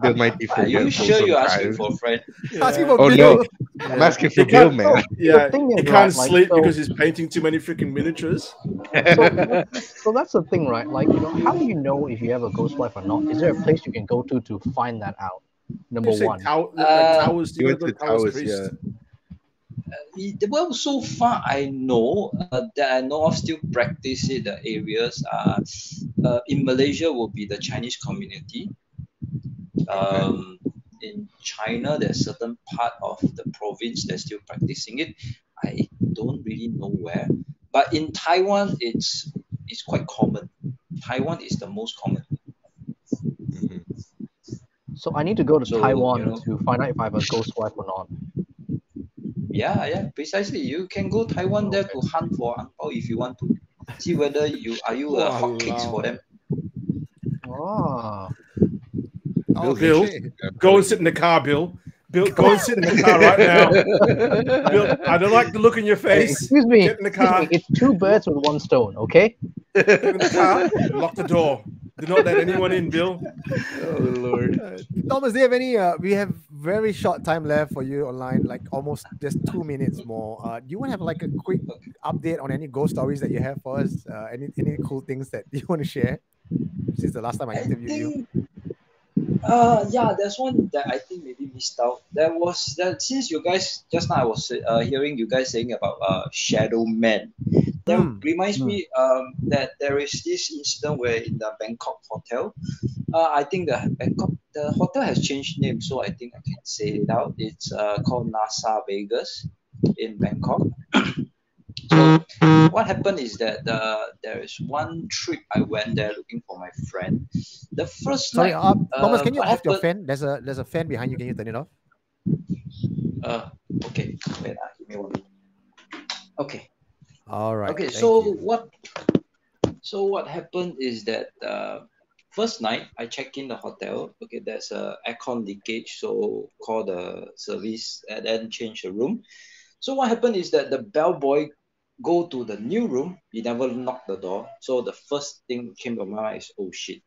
Bill might be Are you sure you're asking for a friend? Asking for Oh Bill. no, I'm asking for You Bill, can't- man. [laughs] Yeah, thing he can't right, like, sleep so- because he's painting too many freaking miniatures. so, [laughs] so that's the thing right like you know how do you know if you have a ghost wife or not is there a place you can go to to find that out number You say one tow- like Uh, towers. You You went gotta towers, Towers, priest. yeah. It- Well, so far I know uh, that I know of still practice it. The areas are uh, in Malaysia will be the Chinese community. Um, in China, there's certain part of the province that's still practicing it. I don't really know where, but in Taiwan, it's it's quite common. Taiwan is the most common. Mhm. so i need to go to So, taiwan you know- to find out if i have a ghost wife or not Yeah, yeah, precisely. You can go Taiwan there to hunt for ang pao if you want to. See whether you are you a hot cakes for them. ah Oh, Bill. Go and sit in the car, Bill. Bill, go and sit in the car right now. [laughs] Bill, I don't like the look in your face. excuse me Get in the car. me, it's two birds with one stone okay Get in the car. Lock the door. Do not let anyone in, Bill. Oh Lord. Uh, Thomas, do you have any? Uh, we have very short time left for you online, like almost just two minutes more. Uh, do you want to have like a quick update on any ghost stories that you have for us? Uh, any any cool things that [laughs] you want to share since the last time I I interviewed you? Think, uh, yeah, there's one that I think maybe missed out. There was that since you guys just now I was uh, hearing you guys saying about uh, Shadow Man. That Hmm, reminds hmm. me um, that there is this incident where in the Bangkok hotel, uh, I think the Bangkok the hotel has changed name, so I think I can say it out. It's uh, called NASA Vegas in Bangkok. [coughs] so what happened is that uh, there is one trip I went there looking for my friend. The first Sorry, night, uh, Thomas, uh, can you off your happened- fan? There's a there's a fan behind you. Can you turn it off? Uh, okay, wait, uh, give me one. Okay, All right. okay. thank So you. what? So what happened is that uh, first night I check in the hotel. Okay, there's a aircon leakage, so call the service and then change the room. So what happened is that the bellboy go to the new room. He never knocked the door. So the first thing came to my mind is oh shit.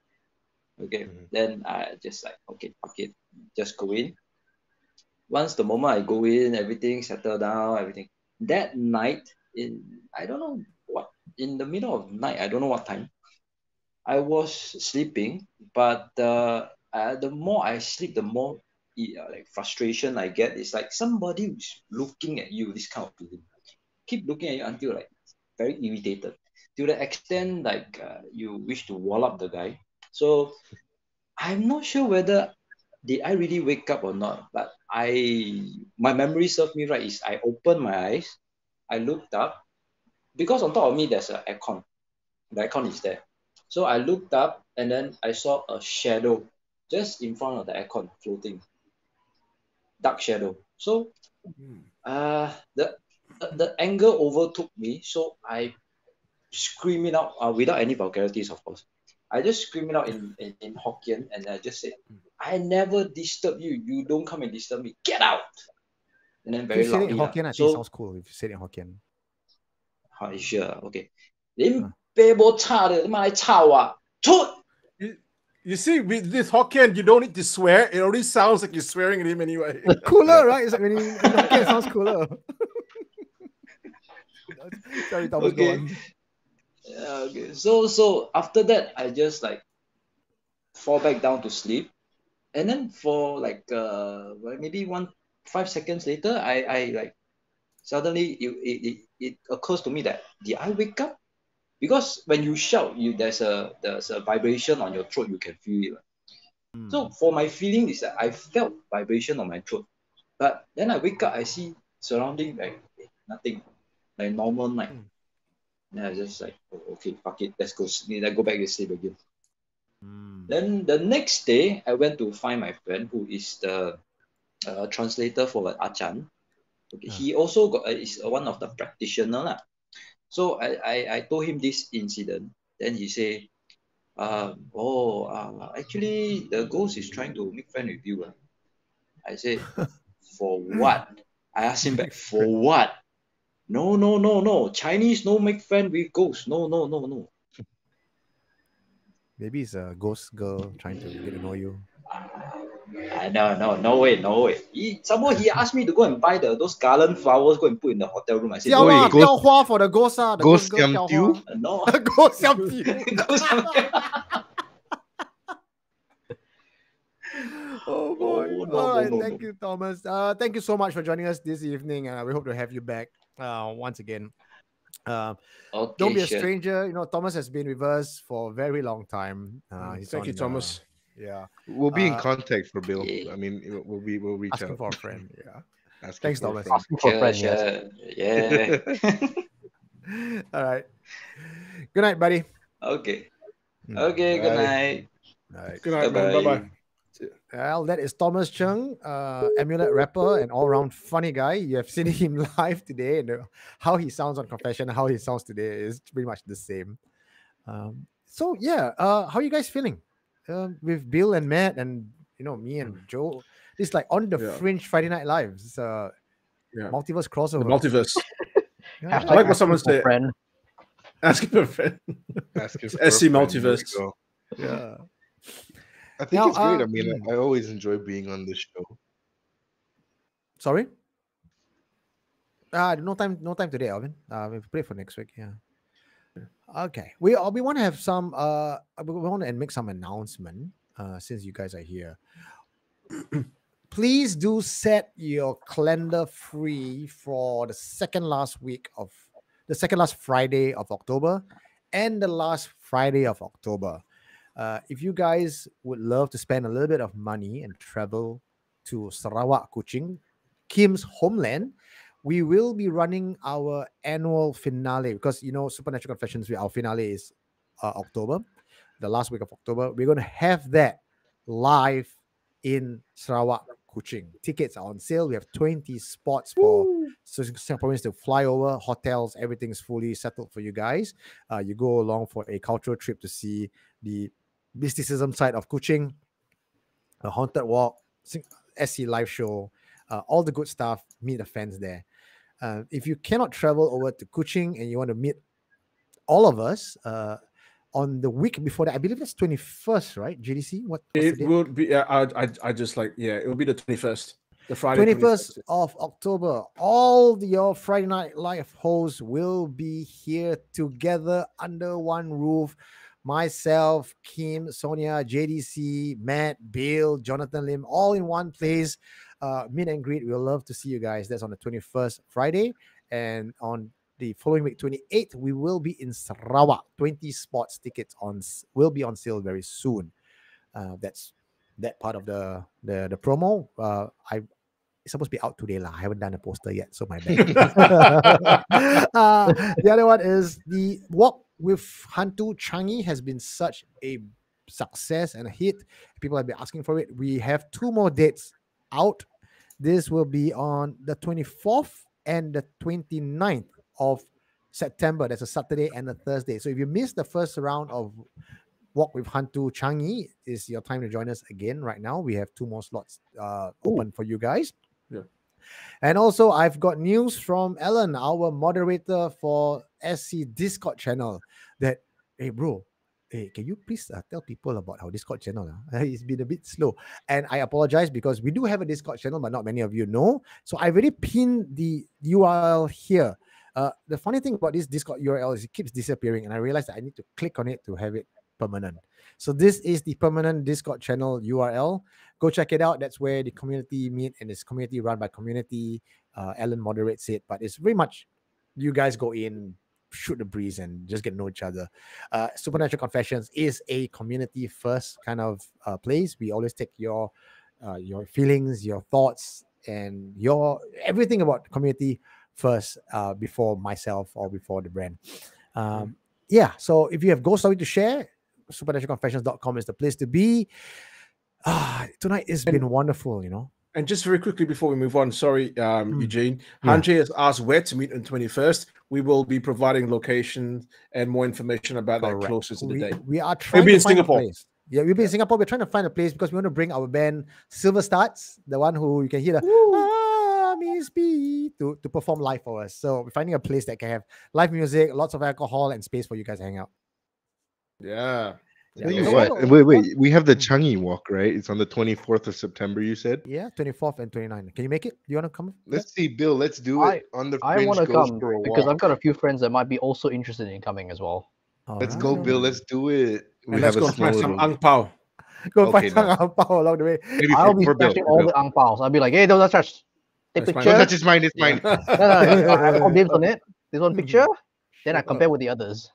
Okay, Mhm. then I just like okay, fuck it, just go in. Once the moment I go in, everything settle down, everything. That night in I don't know what in the middle of night, I don't know what time. I was sleeping, but uh, uh, the more I sleep, the more uh, like frustration I get. It's like somebody who's looking at you. This kind of feeling. Keep looking at you until like very irritated to the extent like uh, you wish to wall up the guy. So I'm not sure whether did I really wake up or not, but I my memory served me right is I opened my eyes, I looked up, because on top of me there's an aircon. The aircon is there. So I looked up and then I saw a shadow just in front of the aircon floating. Dark shadow. So uh the the, the anger overtook me, so I scream it out uh, without any vulgarities, of course. I just scream it out in, in, in Hokkien and I just said, I never disturb you. You don't come and disturb me. Get out. And then If very you said it loudly. in lah. Hokkien, I think it So, sounds cool. If you said it in Hokkien. Are you sure? Okay. 你啤波叉的，他妈来叉我，出！ You see, with this Hokkien, you don't need to swear. It already sounds like you're swearing at him anyway. [laughs] Cooler, [laughs] right? It's like when you, in Hokkien, it sounds cooler. [laughs] Sorry, Thomas, Okay. Yeah, okay. So so after that, I just like fall back down to sleep, and then for like uh maybe one five seconds later, I I like suddenly it it, it, it occurs to me that did I wake up? Because when you shout, you there's a there's a vibration on your throat. You can feel it. right? So for my feeling is that I felt vibration on my throat, but then I wake up, I see surrounding like nothing, like normal night. Then I just like, oh, okay, fuck it, let's go sleep. Let's go back to sleep again. Then the next day, I went to find my friend who is the uh, translator for like Achan. Okay, he also got uh, is one of the practitioner lah. So I, I I told him this incident. Then he say, uh, oh, uh, actually the ghost is trying to make friend with you. ah." I said, [laughs] for what? I asked him back, for what? No, no, no, no. Chinese no make friend with ghosts. No, no, no, no. Maybe it's a ghost girl trying to get to know you. Uh, no, no, no way, no way. He, someone he asked me to go and buy the those garland flowers, go and put in the hotel room. I said, no, go. ghost, hua for the ghost, uh, the ghost, girl, No, [laughs] ghost yam [laughs] [laughs] ghost Oh boy! Oh, no, All right, no, no, thank you, Thomas. Uh, thank you so much for joining us this evening. Uh, we hope to have you back uh, once again. Uh, Okay, don't be a sure. stranger. You know, Thomas has been with us for a very long time. Uh, he's Thank you, on, Thomas. Uh, yeah, We'll be in Uh, contact for Bill. I mean, we'll be we'll reach asking out. for a friend. Yeah. [laughs] Asking Thanks, for Thomas. friend. Asking for a Sure, friend, yes. Yeah. [laughs] All right. Good night, buddy. okay. Mm. Okay, good night. All right. Good night, man. Bye bye. Well, that is Thomas Chung, uh, amulet wrapper and all-round funny guy. You have seen him [laughs] live today, and uh, how he sounds on Confession, how he sounds today is pretty much the same. Um, so yeah, uh, how are you guys feeling um, with Bill and Matt and you know me and Joe? It's like on the Yeah. fringe Friday Night Lives. It's a Yeah. multiverse The crossover. multiverse. [laughs] Yeah. I like what someone for a said. Friend. Asking for a friend. Asking [laughs] It's for a SC friend. There Multiverse. yeah. I think Now, it's great. I uh, mean, mm. I, I always enjoy being on this show. Sorry. Uh, no time, no time today, Alvin. Uh, we play for next week. Yeah. Okay. We uh, we want to have some. Uh, we want to make some announcement. Uh, since you guys are here, [clears throat] please do set your calendar free for the second last week of the second last Friday of October and the last Friday of October. Uh, if you guys would love to spend a little bit of money and travel to Sarawak, Kuching, Kim's homeland, we will be running our annual finale because you know Supernatural Confessions, our finale is uh, October, the last week of October. We're going to have that live in Sarawak, Kuching. Tickets are on sale. We have 20 spots for so Singaporeans to fly over, hotels, everything's fully settled for you guys. Uh, you go along for a cultural trip to see the mysticism side of Kuching, a haunted walk, SC live show, uh, all the good stuff. Meet the fans there. Uh, if you cannot travel over to Kuching and you want to meet all of us uh, on the week before that, I believe that's 21st, right? JDC? What? It will be. Yeah, I, I, I just like. Yeah, it will be the twenty first. The Friday. 21st of October. All the, your Friday Night Live hosts will be here together under one roof myself, Kim, Sonia, JDC, Matt, Bill, Jonathan Lim, all in one place. Uh, meet and greet. We'll love to see you guys. That's on the 21st Friday. And on the following week, 28th, we will be in Sarawak. 20 spots tickets on will be on sale very soon. Uh, that's that part of the the, the promo. Uh, I it's supposed to be out today. lah. I haven't done a poster yet, so my bad. [laughs] uh, the other one is the walk with Hantu Changi has been such a success and a hit. People have been asking for it. We have two more dates out. This will be on the 24th and the 29th of September. That's a Saturday and a Thursday. So if you missed the first round of Walk with Hantu Changi, is your time to join us again right now. We have two more slots uh, open for you guys. And also, I've got news from Ellen, our moderator for SC Discord channel, that hey, bro, hey, can you please uh, tell people about our Discord channel? ah? [laughs] it's been a bit slow, and I apologize because we do have a Discord channel, but not many of you know. So I already pinned the URL here. Uh, the funny thing about this Discord URL is it keeps disappearing, and I realized that I need to click on it to have it permanent. So this is the permanent Discord channel URL. Go check it out. That's where the community meet, and it's community run by community. Uh, Ellen moderates it, but it's very much you guys go in, shoot the breeze, and just get to know each other. Uh, Supernatural Confessions is a community first kind of uh, place. We always take your uh, your feelings, your thoughts, and your everything about community first uh, before myself or before the brand. Um, yeah. So if you have ghost story to share, supernaturalconfessions.com is the place to be. Ah, tonight has been wonderful, you know. And just very quickly before we move on, sorry, um, Mm. Eugene. Yeah. Has asked where to meet on 21st. We will be providing location and more information about that Correct. closer to the date. we are trying be to in find Singapore. a place. Yeah, we'll be in Singapore. We're trying to find a place because we want to bring our band Silver Starts, the one who you can hear the ah, Miss B to, to perform live for us. So we're finding a place that can have live music, lots of alcohol, and space for you guys to hang out. Yeah. Yeah, Tell you what, what- wait, wait. We have the Changi walk, right? It's on the 24th of September, you said? Yeah, 24th and 29th. Can you make it? Do you want to come? Let's see, Bill. Let's do I- it on the I want to come because I've got a few friends that might be also interested in coming as well. Let's go, Bill. Let's do it. We And let's have go find some little- ang pao. Go Okay, find some no. alcohol along the way. Maybe I'll for, be for Bill. smashing for all Bill. the ang paos. I'll be like, hey, don't touch. Take That's fine. picture. Don't touch it's mine. It's mine. No, no, I have all names on it. This one picture. Hmm. Then I compare with the others.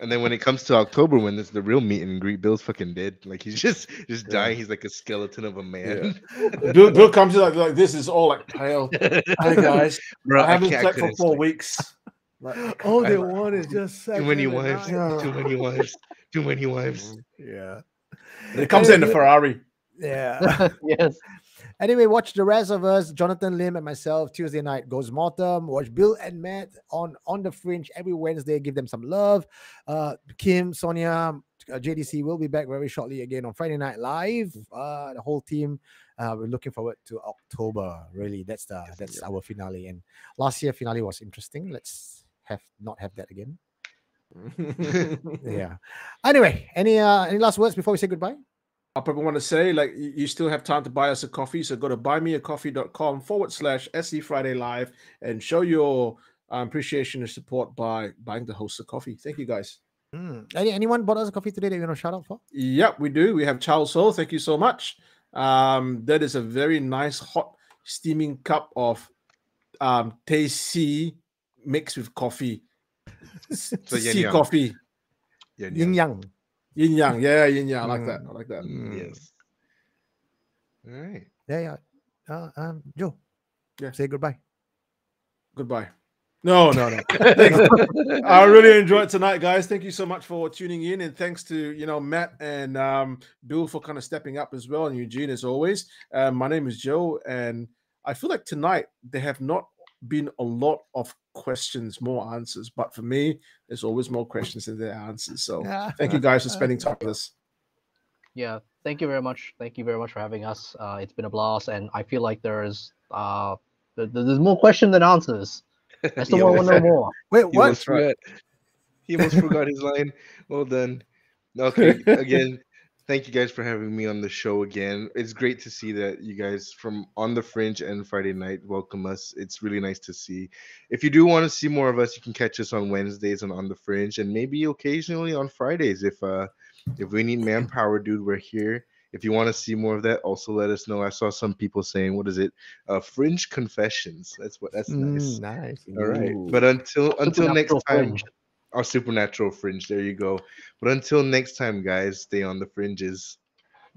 And then when it comes to October, when it's the real meet and greet, Bill's fucking dead. Like he's just just dying. He's like a skeleton of a man. [laughs] Bill, Bill comes in like, like this is all like pale. [laughs] Hey guys, Bro, I haven't can't- slept for four sleep. weeks. [laughs] Like, All they I- want is just Too many wives. night. Too many wives. Too many wives. Mm-hmm. Yeah. and it comes in the Ferrari. Yeah. yes. Anyway, watch the rest of us, Jonathan Lim and myself, Tuesday night goes Mortem. Watch Bill and Matt on on the fringe every Wednesday. Give them some love. Uh, Kim, Sonia, uh, JDC will be back very shortly again on Friday Night Live. Uh, the whole team, uh, we're looking forward to October. Really, that's the that's our finale. And last year finale was interesting. Let's have not have that again. [laughs] Yeah. Anyway, any uh any last words before we say goodbye? I probably want to say, like, you you still have time to buy us a coffee. So go to buymeacoffee.com forward slash SC Friday Live and show your um, appreciation and support by buying the host a coffee. Thank you guys. Hmm. Any anyone bought us a coffee today that you want to shout out for? Yep, we do. We have Charles Soul. Thank you so much. Um, that is a very nice, hot, steaming cup of um, tasty mixed with coffee. [laughs] So sea yin yang. coffee. Yeah, Yin Yang. Yin yang. Yeah, yin yang. I like that. Mm. I like that. Mm, Yes. All right. Yeah, yeah. Uh, um, Joe. Yeah. Say goodbye. Goodbye. No, no, no. [laughs] Thanks. I really enjoyed tonight, guys. Thank you so much for tuning in, and thanks to you know Matt and um, Bill for kind of stepping up as well, and Eugene as always. Um, my name is Joe, and I feel like tonight they have not been a lot of questions, more answers, but for me, there's always more questions than there are answers. So thank you guys for [laughs] spending time with us. Yeah. Thank you very much. Thank you very much for having us. Uh, it's been a blast, and I feel like there's uh, th- th- there's more question than answers. [laughs] I still [laughs] He want to know more. Wait, He what? almost forgot. He almost forgot his line. Well done. Okay, again, thank you guys for having me on the show again. It's great to see that you guys from On the Fringe and Friday Night welcome us. It's really nice to see. If you do want to see more of us, you can catch us on Wednesdays and On the Fringe, and maybe occasionally on Fridays if uh if we need manpower, dude. We're here. If you want to see more of that, also let us know. I saw some people saying, "What is it? Uh, Fringe Confessions." That's what. That's nice. Mm, nice. All right. Ooh. But until until next time, Fringe. Our supernatural fringe. There you go. But until next time, guys, stay on the fringes.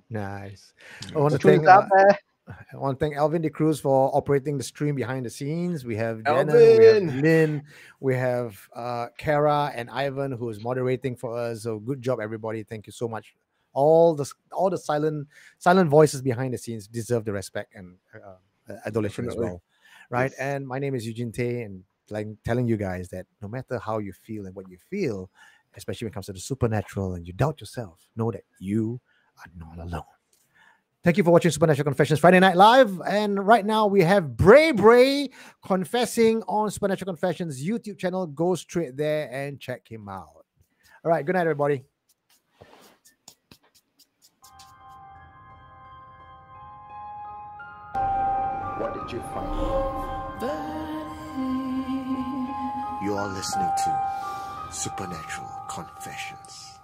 Nice. I want to thank. out uh. I want to thank Alvin De Cruz for operating the stream behind the scenes. We have Jenna, we have Alvin! Lynn, we have uh, Kara and Ivan who is moderating for us. So good job, everybody. Thank you so much. All the all the silent silent voices behind the scenes deserve the respect and uh, adulation as well, right? Yes. And my name is Eugene Tay, and like telling you guys that no matter how you feel and what you feel, especially when it comes to the supernatural, and you doubt yourself, know that you are not alone. Thank you for watching Supernatural Confessions Friday Night Live. And right now we have Bray Bray confessing on Supernatural Confessions YouTube channel. Go straight there and check him out. All right. Good night, everybody. What did you find? You are listening to Supernatural Confessions.